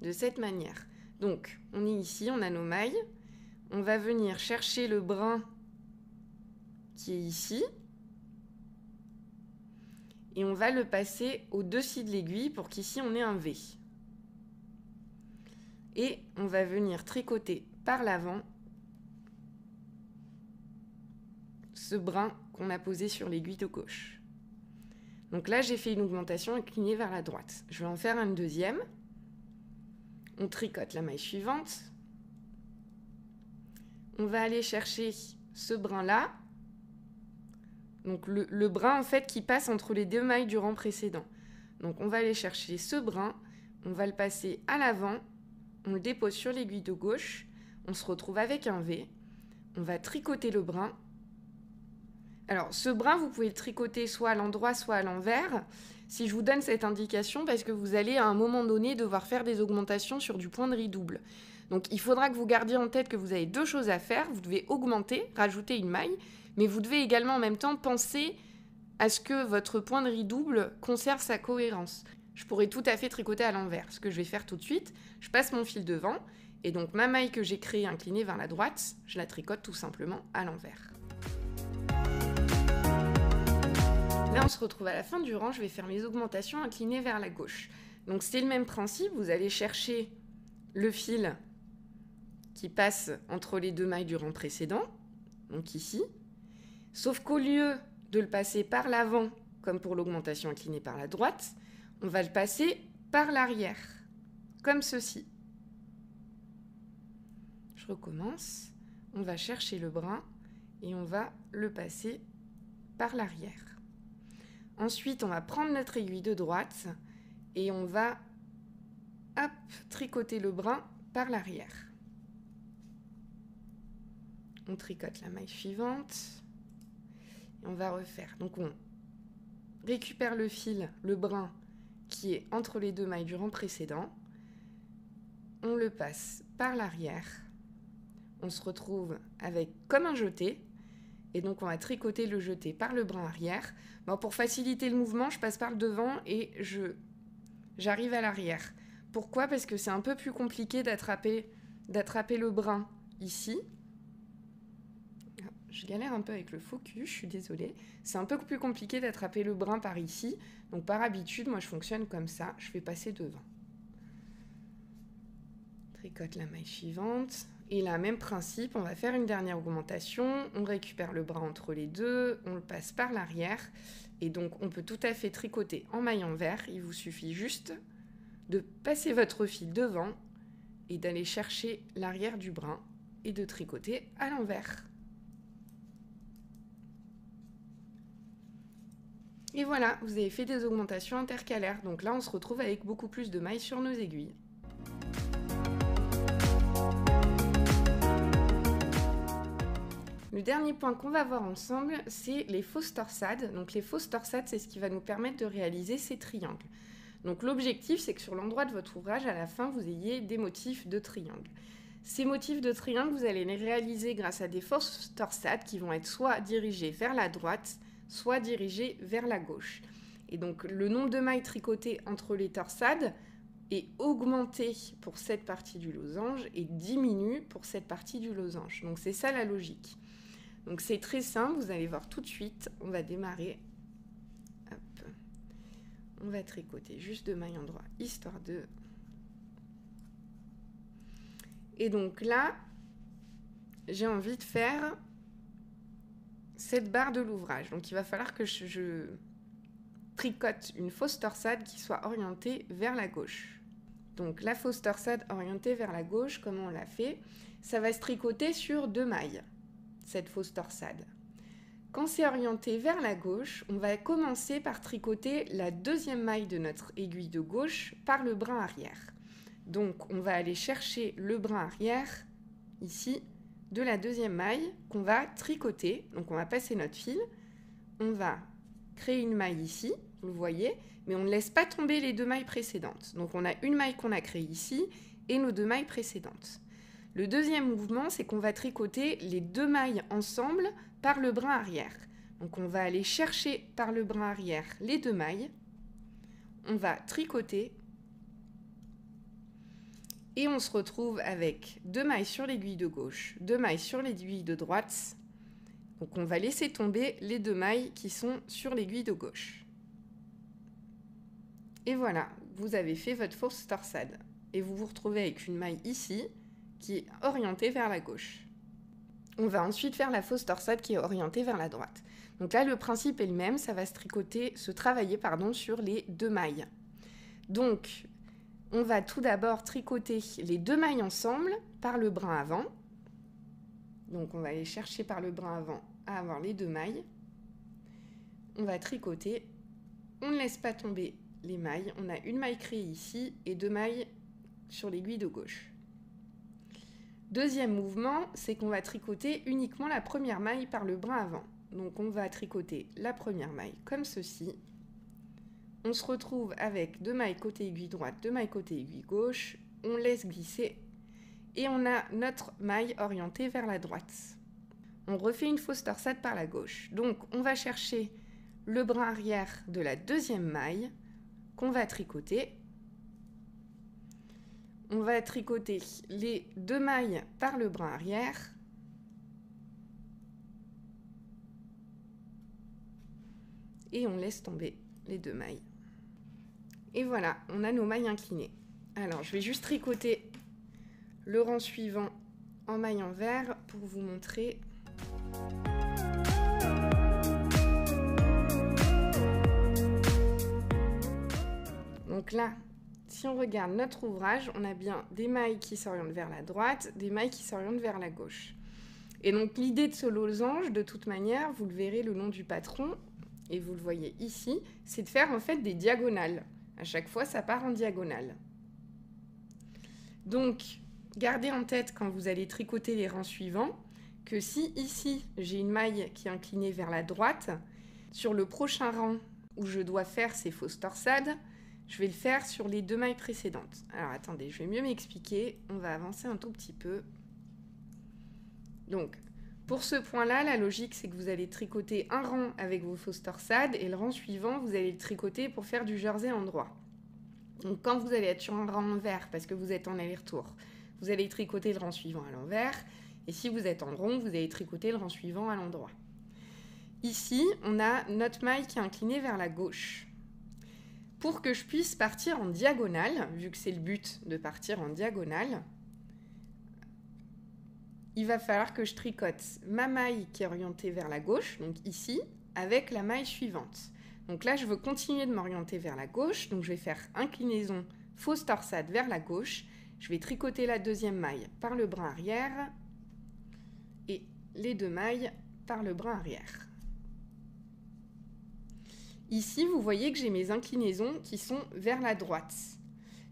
de cette manière. Donc, on est ici, on a nos mailles. On va venir chercher le brin qui est ici et on va le passer au-dessus de l'aiguille pour qu'ici on ait un V. Et on va venir tricoter par l'avant ce brin qu'on a posé sur l'aiguille de gauche. Donc là, j'ai fait une augmentation inclinée vers la droite. Je vais en faire une deuxième. On tricote la maille suivante. On va aller chercher ce brin-là donc le, brin en fait qui passe entre les deux mailles du rang précédent. Donc on va aller chercher ce brin, on va le passer à l'avant, on le dépose sur l'aiguille de gauche, on se retrouve avec un V, on va tricoter le brin. Alors ce brin, vous pouvez le tricoter soit à l'endroit, soit à l'envers. Si je vous donne cette indication, parce que vous allez à un moment donné devoir faire des augmentations sur du point de riz double. Donc il faudra que vous gardiez en tête que vous avez deux choses à faire. Vous devez augmenter, rajouter une maille, mais vous devez également en même temps penser à ce que votre point de riz double conserve sa cohérence. Je pourrais tout à fait tricoter à l'envers. Ce que je vais faire tout de suite, je passe mon fil devant, et donc ma maille que j'ai créée inclinée vers la droite, je la tricote tout simplement à l'envers. Là, on se retrouve à la fin du rang, je vais faire mes augmentations inclinées vers la gauche. Donc c'est le même principe, vous allez chercher le fil qui passe entre les deux mailles du rang précédent, donc ici, Sauf qu'au lieu de le passer par l'avant, comme pour l'augmentation inclinée par la droite, on va le passer par l'arrière, comme ceci. Je recommence. On va chercher le brin et on va le passer par l'arrière. Ensuite, on va prendre notre aiguille de droite et on va hop, tricoter le brin par l'arrière. On tricote la maille suivante on va refaire. Donc on récupère le fil, le brin qui est entre les deux mailles du rang précédent. On le passe par l'arrière. On se retrouve avec comme un jeté. Et donc on va tricoter le jeté par le brin arrière. Bon, pour faciliter le mouvement, je passe par le devant et je j'arrive à l'arrière. Pourquoi? Parce que c'est un peu plus compliqué d'attraper d'attraper le brin ici je galère un peu avec le focus, je suis désolée. C'est un peu plus compliqué d'attraper le brin par ici. Donc par habitude, moi je fonctionne comme ça. Je vais passer devant. Tricote la maille suivante. Et là, même principe, on va faire une dernière augmentation. On récupère le bras entre les deux, on le passe par l'arrière. Et donc on peut tout à fait tricoter en maille envers. Il vous suffit juste de passer votre fil devant et d'aller chercher l'arrière du brin et de tricoter à l'envers. Et voilà, vous avez fait des augmentations intercalaires. Donc là, on se retrouve avec beaucoup plus de mailles sur nos aiguilles. Le dernier point qu'on va voir ensemble, c'est les fausses torsades. Donc les fausses torsades, c'est ce qui va nous permettre de réaliser ces triangles. Donc l'objectif, c'est que sur l'endroit de votre ouvrage, à la fin, vous ayez des motifs de triangles. Ces motifs de triangle, vous allez les réaliser grâce à des fausses torsades qui vont être soit dirigées vers la droite, soit dirigées vers la gauche. Et donc le nombre de mailles tricotées entre les torsades est augmenté pour cette partie du losange et diminue pour cette partie du losange. Donc c'est ça la logique. Donc c'est très simple, vous allez voir tout de suite. On va démarrer. On va tricoter juste deux mailles en droit, histoire de... Et donc là, j'ai envie de faire cette barre de l'ouvrage. Donc il va falloir que je, tricote une fausse torsade qui soit orientée vers la gauche. Donc la fausse torsade orientée vers la gauche, comment on l'a fait? Ça va se tricoter sur deux mailles cette fausse torsade. Quand c'est orienté vers la gauche, on va commencer par tricoter la deuxième maille de notre aiguille de gauche par le brin arrière. Donc on va aller chercher le brin arrière ici de la deuxième maille qu'on va tricoter. Donc on va passer notre fil, on va créer une maille ici, vous voyez, mais on ne laisse pas tomber les deux mailles précédentes. Donc on a une maille qu'on a créée ici et nos deux mailles précédentes. Le deuxième mouvement, c'est qu'on va tricoter les deux mailles ensemble par le brin arrière. Donc on va aller chercher par le brin arrière les deux mailles. On va tricoter. Et on se retrouve avec deux mailles sur l'aiguille de gauche, deux mailles sur l'aiguille de droite. Donc on va laisser tomber les deux mailles qui sont sur l'aiguille de gauche. Et voilà, vous avez fait votre fausse torsade. Et vous vous retrouvez avec une maille ici qui est orientée vers la gauche. On va ensuite faire la fausse torsade qui est orientée vers la droite. Donc là, le principe est le même, ça va se tricoter, se travailler pardon, sur les deux mailles. Donc, on va tout d'abord tricoter les deux mailles ensemble par le brin avant. Donc, on va aller chercher par le brin avant à avoir les deux mailles. On va tricoter. On ne laisse pas tomber les mailles. On a une maille créée ici et deux mailles sur l'aiguille de gauche. Deuxième mouvement, c'est qu'on va tricoter uniquement la première maille par le brin avant. Donc on va tricoter la première maille comme ceci. On se retrouve avec deux mailles côté aiguille droite, deux mailles côté aiguille gauche. On laisse glisser et on a notre maille orientée vers la droite. On refait une fausse torsade par la gauche. Donc on va chercher le brin arrière de la deuxième maille qu'on va tricoter on va tricoter les deux mailles par le brin arrière. Et on laisse tomber les deux mailles. Et voilà, on a nos mailles inclinées. Alors, je vais juste tricoter le rang suivant en maille envers pour vous montrer. Donc là, si on regarde notre ouvrage, on a bien des mailles qui s'orientent vers la droite, des mailles qui s'orientent vers la gauche. Et donc l'idée de ce losange, de toute manière, vous le verrez le long du patron, et vous le voyez ici, c'est de faire en fait des diagonales. À chaque fois, ça part en diagonale. Donc, gardez en tête quand vous allez tricoter les rangs suivants, que si ici, j'ai une maille qui est inclinée vers la droite, sur le prochain rang où je dois faire ces fausses torsades, je vais le faire sur les deux mailles précédentes. Alors attendez, je vais mieux m'expliquer. On va avancer un tout petit peu. Donc, pour ce point-là, la logique, c'est que vous allez tricoter un rang avec vos fausses torsades et le rang suivant, vous allez le tricoter pour faire du jersey en droit. Donc, quand vous allez être sur un rang envers, parce que vous êtes en aller-retour, vous allez tricoter le rang suivant à l'envers. Et si vous êtes en rond, vous allez tricoter le rang suivant à l'endroit. Ici, on a notre maille qui est inclinée vers la gauche pour que je puisse partir en diagonale, vu que c'est le but de partir en diagonale, il va falloir que je tricote ma maille qui est orientée vers la gauche, donc ici, avec la maille suivante. Donc là, je veux continuer de m'orienter vers la gauche, donc je vais faire inclinaison fausse torsade vers la gauche, Je vais tricoter la deuxième maille par le brin arrière et les deux mailles par le brin arrière. Ici, vous voyez que j'ai mes inclinaisons qui sont vers la droite.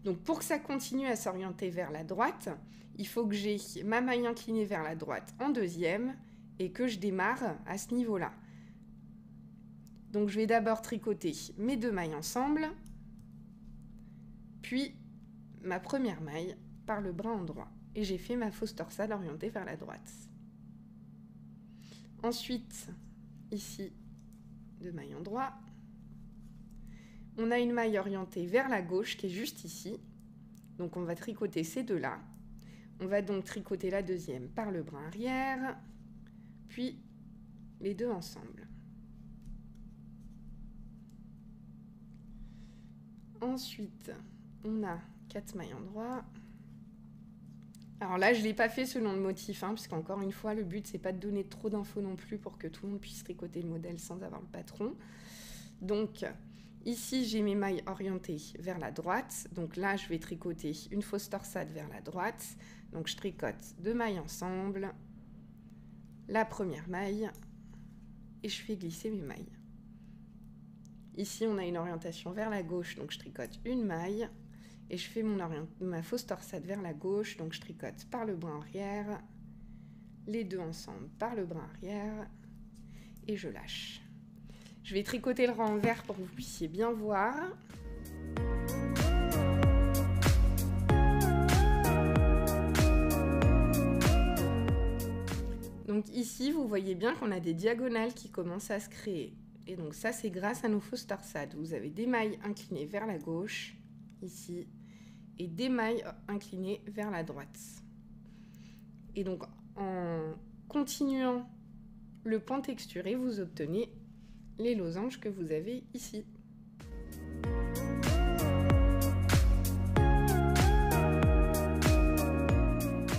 Donc pour que ça continue à s'orienter vers la droite, il faut que j'ai ma maille inclinée vers la droite en deuxième et que je démarre à ce niveau-là. Donc je vais d'abord tricoter mes deux mailles ensemble, puis ma première maille par le bras endroit. Et j'ai fait ma fausse torsade orientée vers la droite. Ensuite, ici, deux mailles endroit. On a une maille orientée vers la gauche qui est juste ici. Donc on va tricoter ces deux-là. On va donc tricoter la deuxième par le bras arrière, puis les deux ensemble. Ensuite, on a quatre mailles en droit. Alors là, je ne l'ai pas fait selon le motif, hein, puisqu'encore une fois, le but, c'est pas de donner trop d'infos non plus pour que tout le monde puisse tricoter le modèle sans avoir le patron. Donc, ici, j'ai mes mailles orientées vers la droite. Donc là, je vais tricoter une fausse torsade vers la droite. Donc, je tricote deux mailles ensemble, la première maille, et je fais glisser mes mailles. Ici, on a une orientation vers la gauche, donc je tricote une maille, et je fais ma fausse torsade vers la gauche, donc je tricote par le bras arrière, les deux ensemble par le bras arrière, et je lâche. Je vais tricoter le rang envers pour que vous puissiez bien voir. Donc ici, vous voyez bien qu'on a des diagonales qui commencent à se créer. Et donc ça, c'est grâce à nos fausses torsades. Vous avez des mailles inclinées vers la gauche, ici, et des mailles inclinées vers la droite. Et donc en continuant le point texturé, vous obtenez les losanges que vous avez ici.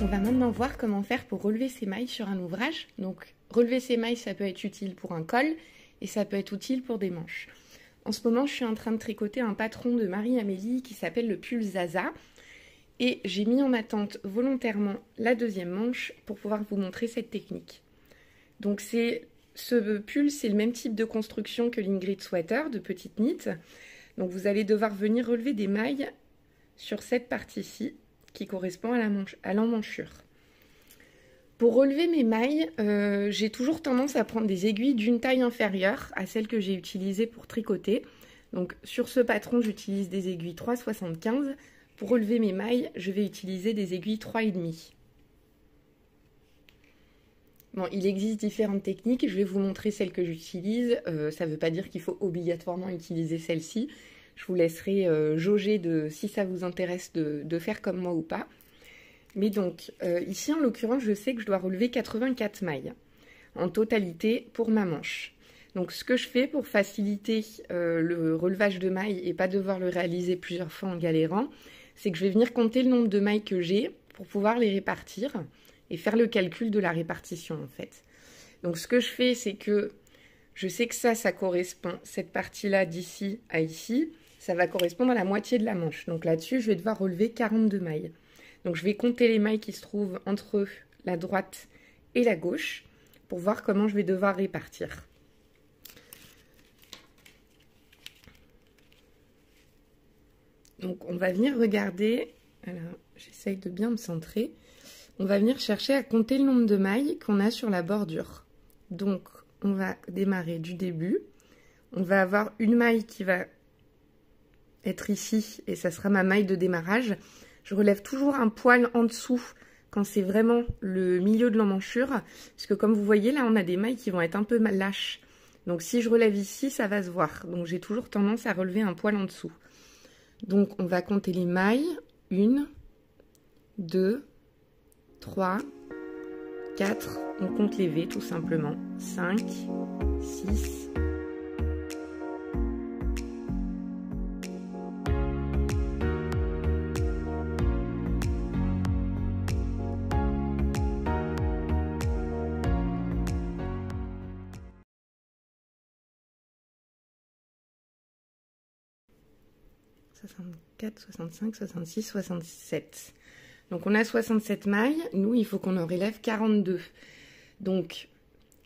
On va maintenant voir comment faire pour relever ces mailles sur un ouvrage. Donc relever ces mailles, ça peut être utile pour un col et ça peut être utile pour des manches. En ce moment, je suis en train de tricoter un patron de Marie-Amélie qui s'appelle le pull Zaza. Et j'ai mis en attente volontairement la deuxième manche pour pouvoir vous montrer cette technique. Donc c'est ce pull, c'est le même type de construction que l'Ingrid Sweater de petite knit. Donc vous allez devoir venir relever des mailles sur cette partie-ci qui correspond à l'emmanchure. Pour relever mes mailles, euh, j'ai toujours tendance à prendre des aiguilles d'une taille inférieure à celle que j'ai utilisée pour tricoter. Donc sur ce patron, j'utilise des aiguilles 3,75. Pour relever mes mailles, je vais utiliser des aiguilles 3,5. Bon, il existe différentes techniques, je vais vous montrer celle que j'utilise. Euh, ça ne veut pas dire qu'il faut obligatoirement utiliser celle-ci. Je vous laisserai euh, jauger de si ça vous intéresse de faire comme moi ou pas. Mais donc, euh, ici en l'occurrence, je sais que je dois relever 84 mailles en totalité pour ma manche. Donc ce que je fais pour faciliter le relevage de mailles et pas devoir le réaliser plusieurs fois en galérant, c'est que je vais venir compter le nombre de mailles que j'ai pour pouvoir les répartir et faire le calcul de la répartition en fait. Donc ce que je fais, c'est que je sais que ça, ça correspond, cette partie-là d'ici à ici, ça va correspondre à la moitié de la manche. Donc là-dessus, je vais devoir relever 42 mailles. Donc je vais compter les mailles qui se trouvent entre la droite et la gauche pour voir comment je vais devoir répartir. Donc on va venir regarder, alors j'essaye de bien me centrer, on va venir chercher à compter le nombre de mailles qu'on a sur la bordure. Donc on va démarrer du début, on va avoir une maille qui va être ici et ça sera ma maille de démarrage. Je relève toujours un poil en dessous quand c'est vraiment le milieu de l'emmanchure. Parce que comme vous voyez, là, on a des mailles qui vont être un peu lâches. Donc si je relève ici, ça va se voir. Donc j'ai toujours tendance à relever un poil en dessous. Donc on va compter les mailles. Une, deux, trois, quatre. On compte les V tout simplement. Cinq, six, 64, 65, 66, 67. Donc on a 67 mailles, nous il faut qu'on en relève 42. Donc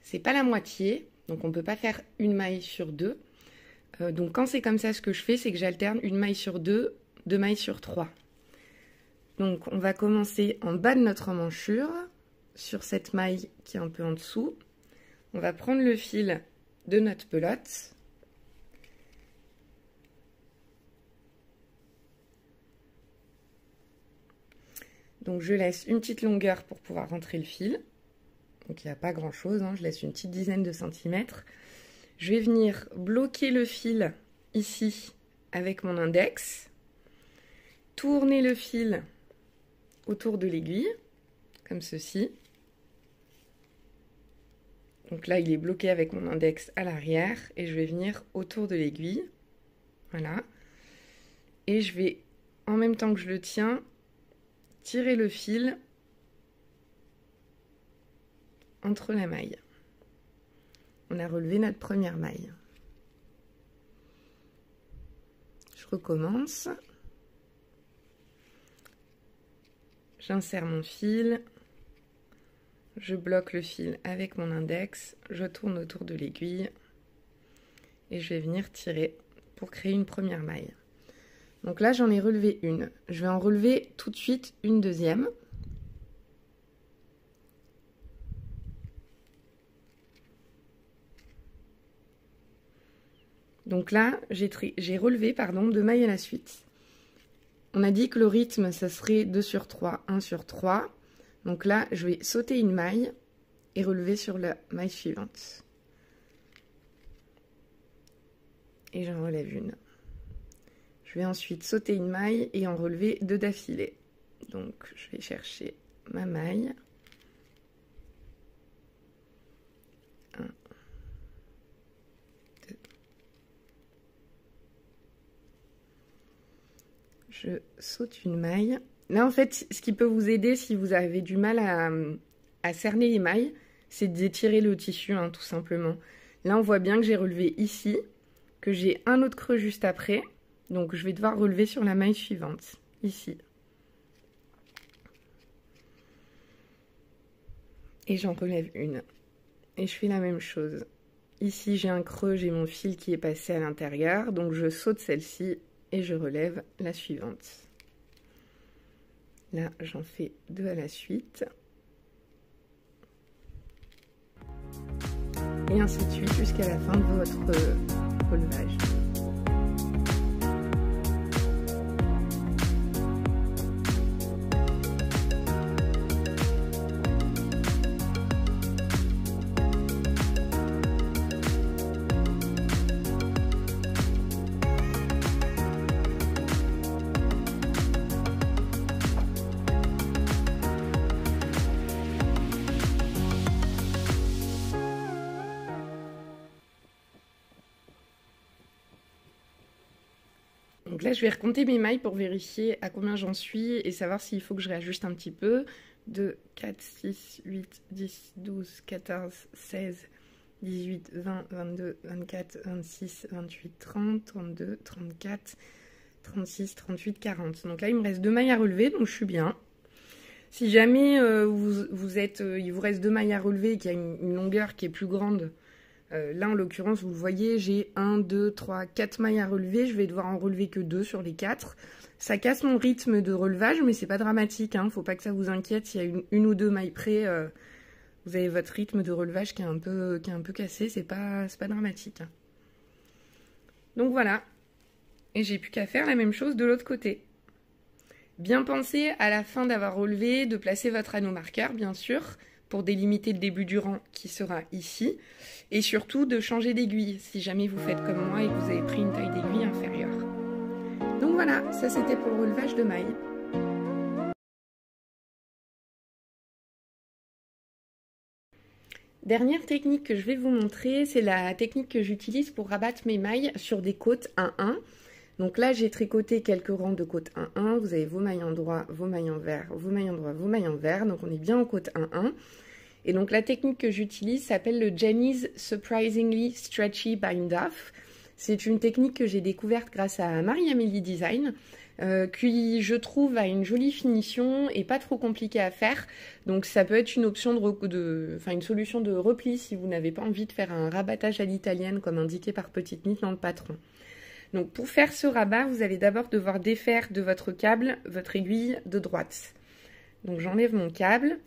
c'est pas la moitié, donc on ne peut pas faire une maille sur deux. Euh, donc quand c'est comme ça, ce que je fais, c'est que j'alterne une maille sur deux, deux mailles sur trois. Donc on va commencer en bas de notre emmanchure, sur cette maille qui est un peu en dessous. On va prendre le fil de notre pelote. Donc je laisse une petite longueur pour pouvoir rentrer le fil. Donc il n'y a pas grand chose, hein. je laisse une petite dizaine de centimètres. Je vais venir bloquer le fil ici avec mon index. Tourner le fil autour de l'aiguille, comme ceci. Donc là, il est bloqué avec mon index à l'arrière et je vais venir autour de l'aiguille. Voilà. Et je vais, en même temps que je le tiens, tirer le fil entre la maille. On a relevé notre première maille. Je recommence. J'insère mon fil. Je bloque le fil avec mon index. Je tourne autour de l'aiguille. Et je vais venir tirer pour créer une première maille. Donc là, j'en ai relevé une. Je vais en relever tout de suite une deuxième. Donc là, j'ai relevé pardon, deux mailles à la suite. On a dit que le rythme, ça serait 2 sur 3, 1 sur 3. Donc là, je vais sauter une maille et relever sur la maille suivante. Et j'en relève une. Je vais ensuite sauter une maille et en relever deux d'affilée. Donc je vais chercher ma maille. Je saute une maille. Là en fait, ce qui peut vous aider si vous avez du mal à, cerner les mailles, c'est d'étirer le tissu hein, tout simplement. Là on voit bien que j'ai relevé ici, que j'ai un autre creux juste après donc je vais devoir relever sur la maille suivante, ici. Et j'en relève une. Et je fais la même chose. Ici j'ai un creux, j'ai mon fil qui est passé à l'intérieur, donc je saute celle-ci et je relève la suivante. Là j'en fais deux à la suite. Et ainsi de suite jusqu'à la fin de votre relevage. Je vais recompter mes mailles pour vérifier à combien j'en suis et savoir s'il faut que je réajuste un petit peu. 2, 4, 6, 8, 10, 12, 14, 16, 18, 20, 22, 24, 26, 28, 30, 32, 34, 36, 38, 40. Donc là, il me reste deux mailles à relever, donc je suis bien. Si jamais euh, vous, êtes, euh, il vous reste deux mailles à relever et qu'il y a une longueur qui est plus grande euh, là, en l'occurrence, vous le voyez, j'ai 1, 2, 3, 4 mailles à relever. Je vais devoir en relever que 2 sur les 4. Ça casse mon rythme de relevage, mais c'est pas dramatique. Hein. Faut pas que ça vous inquiète. S'il y a une, ou deux mailles près, euh, vous avez votre rythme de relevage qui est un peu, qui peu cassé. C'est pas, pas dramatique. Hein. Donc voilà. Et j'ai plus qu'à faire la même chose de l'autre côté. Bien penser à la fin d'avoir relevé, de placer votre anneau marqueur, bien sûr pour délimiter le début du rang qui sera ici. Et surtout de changer d'aiguille si jamais vous faites comme moi et que vous avez pris une taille d'aiguille inférieure. Donc voilà, ça c'était pour le relevage de mailles. Dernière technique que je vais vous montrer, c'est la technique que j'utilise pour rabattre mes mailles sur des côtes 1-1. Donc là, j'ai tricoté quelques rangs de côte 1-1. Vous avez vos mailles en droit, vos mailles en vert, vos mailles en droit, vos mailles en vert. Donc on est bien en côte 1-1. Et donc la technique que j'utilise s'appelle le Jenny's Surprisingly Stretchy Bind Off. C'est une technique que j'ai découverte grâce à Marie-Amélie Design, euh, qui je trouve a une jolie finition et pas trop compliquée à faire. Donc ça peut être une option de, une solution de repli si vous n'avez pas envie de faire un rabattage à l'italienne comme indiqué par Petite Nit dans le patron. Donc pour faire ce rabat, vous allez d'abord devoir défaire de votre câble votre aiguille de droite. Donc j'enlève mon câble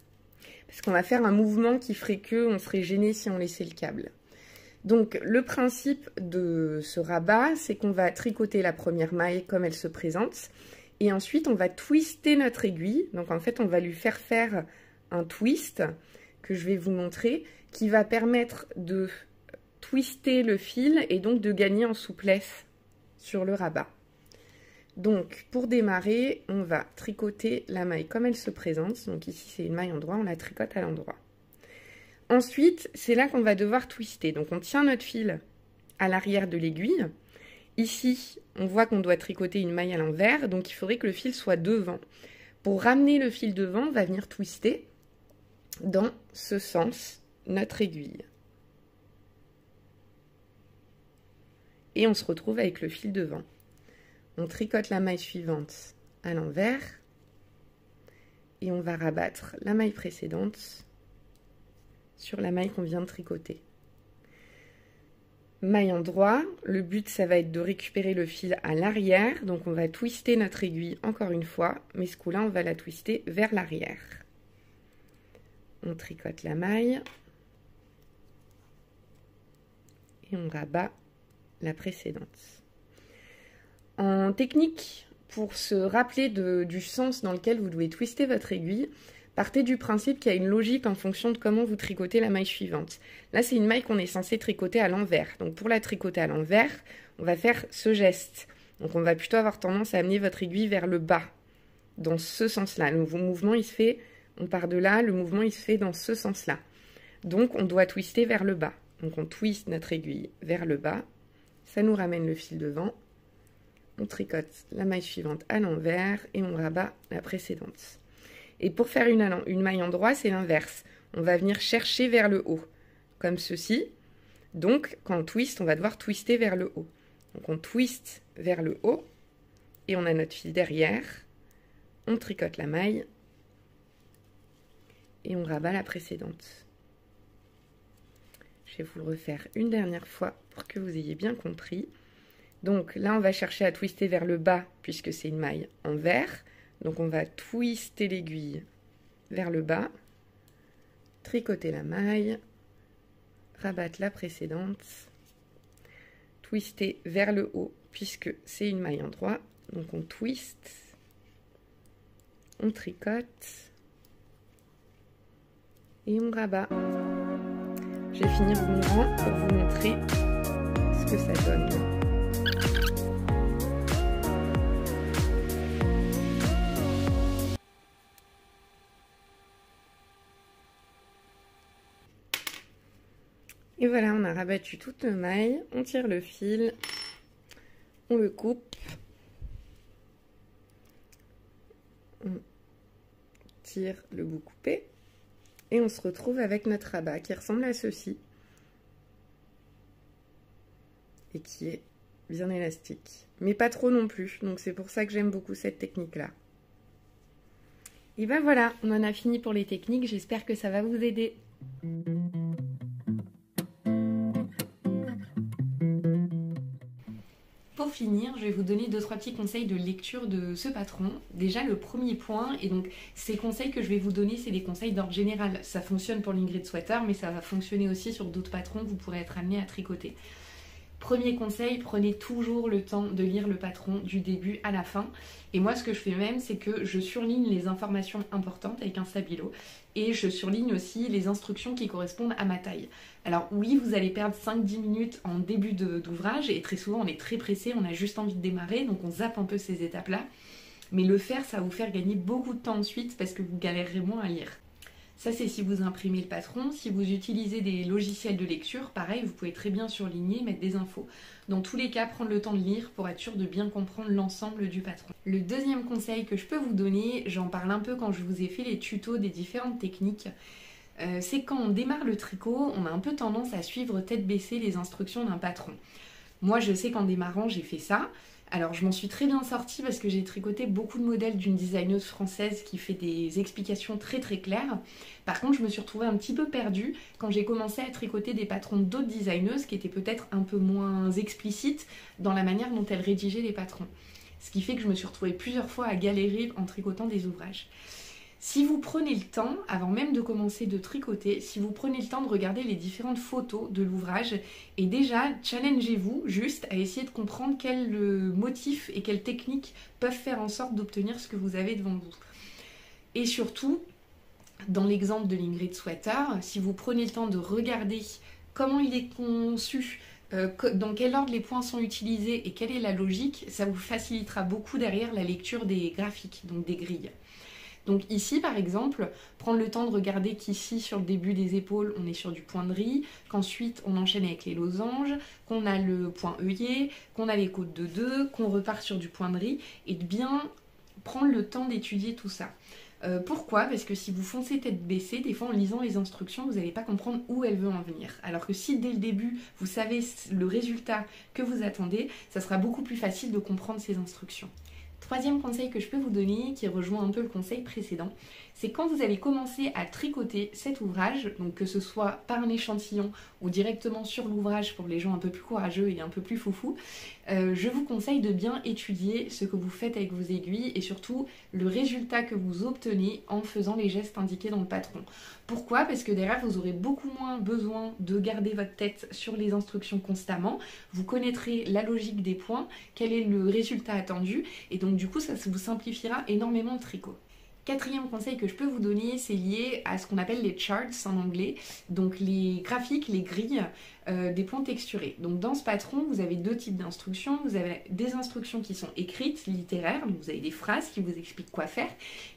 parce qu'on va faire un mouvement qui ferait que on serait gêné si on laissait le câble. Donc le principe de ce rabat, c'est qu'on va tricoter la première maille comme elle se présente et ensuite on va twister notre aiguille. Donc en fait on va lui faire faire un twist que je vais vous montrer qui va permettre de twister le fil et donc de gagner en souplesse sur le rabat. Donc, pour démarrer, on va tricoter la maille comme elle se présente. Donc ici, c'est une maille en droit, on la tricote à l'endroit. Ensuite, c'est là qu'on va devoir twister. Donc, on tient notre fil à l'arrière de l'aiguille. Ici, on voit qu'on doit tricoter une maille à l'envers, donc il faudrait que le fil soit devant. Pour ramener le fil devant, on va venir twister dans ce sens notre aiguille. Et on se retrouve avec le fil devant on tricote la maille suivante à l'envers et on va rabattre la maille précédente sur la maille qu'on vient de tricoter. Maille en droit, le but ça va être de récupérer le fil à l'arrière, donc on va twister notre aiguille encore une fois, mais ce coup-là on va la twister vers l'arrière. On tricote la maille et on rabat la précédente. En technique, pour se rappeler du sens dans lequel vous devez twister votre aiguille, partez du principe qu'il y a une logique en fonction de comment vous tricotez la maille suivante. Là, c'est une maille qu'on est censé tricoter à l'envers. Donc pour la tricoter à l'envers, on va faire ce geste. Donc on va plutôt avoir tendance à amener votre aiguille vers le bas, dans ce sens-là. Le mouvement, il se fait, on part de là, le mouvement, il se fait dans ce sens-là. Donc on doit twister vers le bas. Donc on twiste notre aiguille vers le bas, ça nous ramène le fil devant, on tricote la maille suivante à l'envers et on rabat la précédente. Et pour faire une, maille en droit, c'est l'inverse. On va venir chercher vers le haut, comme ceci. Donc, quand on twist, on va devoir twister vers le haut. Donc, on twist vers le haut et on a notre fil derrière. On tricote la maille et on rabat la précédente. Je vais vous le refaire une dernière fois pour que vous ayez bien compris. Donc là, on va chercher à twister vers le bas puisque c'est une maille en vert. Donc on va twister l'aiguille vers le bas, tricoter la maille, rabattre la précédente, twister vers le haut puisque c'est une maille en droit. Donc on twist, on tricote et on rabat. Je vais finir mon rang pour vous montrer ce que ça donne. Et voilà, on a rabattu toutes nos mailles. On tire le fil, on le coupe. On tire le bout coupé. Et on se retrouve avec notre rabat qui ressemble à ceci. Et qui est bien élastique. Mais pas trop non plus. Donc c'est pour ça que j'aime beaucoup cette technique-là. Et ben voilà, on en a fini pour les techniques. J'espère que ça va vous aider. Finir, je vais vous donner deux trois petits conseils de lecture de ce patron. Déjà le premier point, et donc ces conseils que je vais vous donner, c'est des conseils d'ordre général. Ça fonctionne pour l'Ingrid Sweater, mais ça va fonctionner aussi sur d'autres patrons que vous pourrez être amené à tricoter. Premier conseil, prenez toujours le temps de lire le patron du début à la fin. Et moi, ce que je fais même, c'est que je surligne les informations importantes avec un stabilo et je surligne aussi les instructions qui correspondent à ma taille. Alors oui, vous allez perdre 5-10 minutes en début d'ouvrage et très souvent on est très pressé, on a juste envie de démarrer, donc on zappe un peu ces étapes-là. Mais le faire, ça va vous faire gagner beaucoup de temps ensuite parce que vous galérerez moins à lire. Ça, c'est si vous imprimez le patron. Si vous utilisez des logiciels de lecture, pareil, vous pouvez très bien surligner, mettre des infos. Dans tous les cas, prendre le temps de lire pour être sûr de bien comprendre l'ensemble du patron. Le deuxième conseil que je peux vous donner, j'en parle un peu quand je vous ai fait les tutos des différentes techniques, euh, c'est quand on démarre le tricot, on a un peu tendance à suivre tête baissée les instructions d'un patron. Moi, je sais qu'en démarrant, j'ai fait ça. Alors, je m'en suis très bien sortie parce que j'ai tricoté beaucoup de modèles d'une designeuse française qui fait des explications très très claires. Par contre, je me suis retrouvée un petit peu perdue quand j'ai commencé à tricoter des patrons d'autres designeuses qui étaient peut-être un peu moins explicites dans la manière dont elles rédigeaient les patrons. Ce qui fait que je me suis retrouvée plusieurs fois à galérer en tricotant des ouvrages. Si vous prenez le temps, avant même de commencer de tricoter, si vous prenez le temps de regarder les différentes photos de l'ouvrage, et déjà, challengez-vous juste à essayer de comprendre quels motifs et quelles techniques peuvent faire en sorte d'obtenir ce que vous avez devant vous. Et surtout, dans l'exemple de l'Ingrid Sweater, si vous prenez le temps de regarder comment il est conçu, euh, dans quel ordre les points sont utilisés et quelle est la logique, ça vous facilitera beaucoup derrière la lecture des graphiques, donc des grilles. Donc ici, par exemple, prendre le temps de regarder qu'ici, sur le début des épaules, on est sur du point de riz, qu'ensuite on enchaîne avec les losanges, qu'on a le point œillet, qu'on a les côtes de deux, qu'on repart sur du point de riz, et de bien prendre le temps d'étudier tout ça. Euh, pourquoi? Parce que si vous foncez tête baissée, des fois en lisant les instructions, vous n'allez pas comprendre où elle veut en venir. Alors que si dès le début, vous savez le résultat que vous attendez, ça sera beaucoup plus facile de comprendre ces instructions. Troisième conseil que je peux vous donner, qui rejoint un peu le conseil précédent, c'est quand vous allez commencer à tricoter cet ouvrage, donc que ce soit par un échantillon ou directement sur l'ouvrage pour les gens un peu plus courageux et un peu plus foufou, euh, je vous conseille de bien étudier ce que vous faites avec vos aiguilles et surtout le résultat que vous obtenez en faisant les gestes indiqués dans le patron. Pourquoi? Parce que derrière, vous aurez beaucoup moins besoin de garder votre tête sur les instructions constamment. Vous connaîtrez la logique des points, quel est le résultat attendu, et donc du coup, ça vous simplifiera énormément le tricot. Quatrième conseil que je peux vous donner, c'est lié à ce qu'on appelle les charts en anglais, donc les graphiques, les grilles euh, des points texturés. Donc dans ce patron, vous avez deux types d'instructions. Vous avez des instructions qui sont écrites, littéraires, vous avez des phrases qui vous expliquent quoi faire.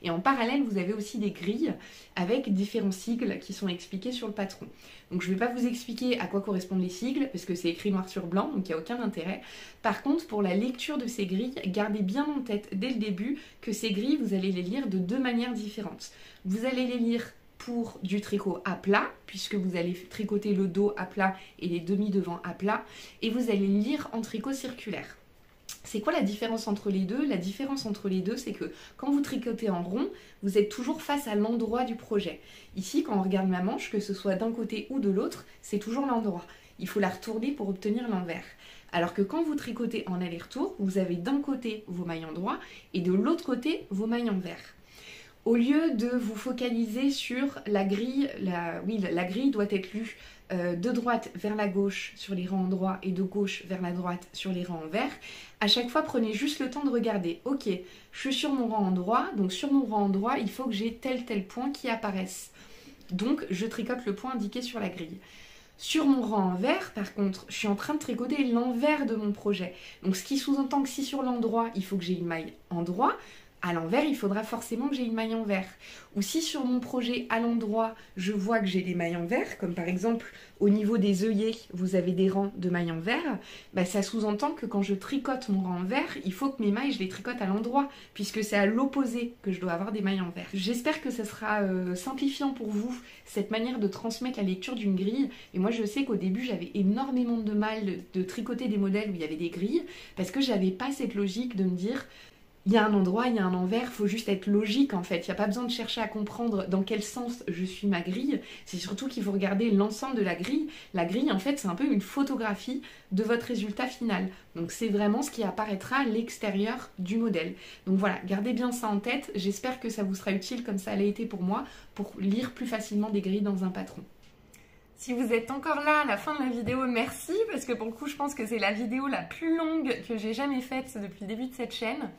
Et en parallèle, vous avez aussi des grilles avec différents sigles qui sont expliqués sur le patron. Donc je ne vais pas vous expliquer à quoi correspondent les sigles, parce que c'est écrit noir sur blanc, donc il n'y a aucun intérêt. Par contre, pour la lecture de ces grilles, gardez bien en tête dès le début que ces grilles, vous allez les lire de deux manières différentes. Vous allez les lire pour du tricot à plat, puisque vous allez tricoter le dos à plat et les demi-devants à plat, et vous allez lire en tricot circulaire. C'est quoi la différence entre les deux? La différence entre les deux, c'est que quand vous tricotez en rond, vous êtes toujours face à l'endroit du projet. Ici, quand on regarde ma manche, que ce soit d'un côté ou de l'autre, c'est toujours l'endroit. Il faut la retourner pour obtenir l'envers. Alors que quand vous tricotez en aller-retour, vous avez d'un côté vos mailles en droit et de l'autre côté vos mailles en vert. Au lieu de vous focaliser sur la grille, la, oui, la grille doit être lue euh, de droite vers la gauche sur les rangs en droit et de gauche vers la droite sur les rangs en vert, à chaque fois prenez juste le temps de regarder. Ok, je suis sur mon rang en droit, donc sur mon rang en droit, il faut que j'ai tel tel point qui apparaisse. Donc je tricote le point indiqué sur la grille. Sur mon rang en vert, par contre, je suis en train de tricoter l'envers de mon projet. Donc ce qui sous-entend que si sur l'endroit, il faut que j'ai une maille en droit, à l'envers, il faudra forcément que j'ai une maille en vert. Ou si sur mon projet à l'endroit, je vois que j'ai des mailles en vert, comme par exemple au niveau des œillets, vous avez des rangs de mailles en vert, bah, ça sous-entend que quand je tricote mon rang en vert, il faut que mes mailles, je les tricote à l'endroit, puisque c'est à l'opposé que je dois avoir des mailles en vert. J'espère que ça sera euh, simplifiant pour vous, cette manière de transmettre la lecture d'une grille. Et moi, je sais qu'au début, j'avais énormément de mal de tricoter des modèles où il y avait des grilles, parce que j'avais pas cette logique de me dire il y a un endroit, il y a un envers, il faut juste être logique en fait. Il n'y a pas besoin de chercher à comprendre dans quel sens je suis ma grille. C'est surtout qu'il faut regarder l'ensemble de la grille. La grille, en fait, c'est un peu une photographie de votre résultat final. Donc c'est vraiment ce qui apparaîtra à l'extérieur du modèle. Donc voilà, gardez bien ça en tête. J'espère que ça vous sera utile comme ça l'a été pour moi pour lire plus facilement des grilles dans un patron. Si vous êtes encore là à la fin de la vidéo, merci parce que pour le coup, je pense que c'est la vidéo la plus longue que j'ai jamais faite depuis le début de cette chaîne.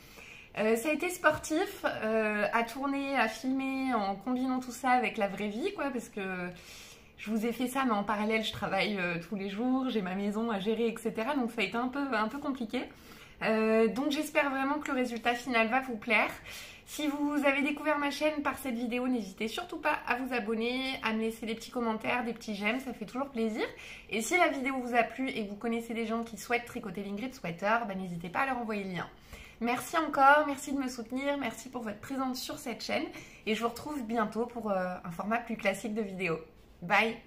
Euh, ça a été sportif euh, à tourner, à filmer en combinant tout ça avec la vraie vie, quoi, parce que je vous ai fait ça, mais en parallèle, je travaille euh, tous les jours, j'ai ma maison à gérer, etc. Donc ça a été un peu, un peu compliqué. donc j'espère vraiment que le résultat final va vous plaire. Si vous avez découvert ma chaîne par cette vidéo, n'hésitez surtout pas à vous abonner, à me laisser des petits commentaires, des petits j'aime, ça fait toujours plaisir. Et si la vidéo vous a plu et que vous connaissez des gens qui souhaitent tricoter l'Ingrid Sweater, bah, n'hésitez pas à leur envoyer le lien. Merci encore, merci de me soutenir, merci pour votre présence sur cette chaîne et je vous retrouve bientôt pour euh, un format plus classique de vidéo. Bye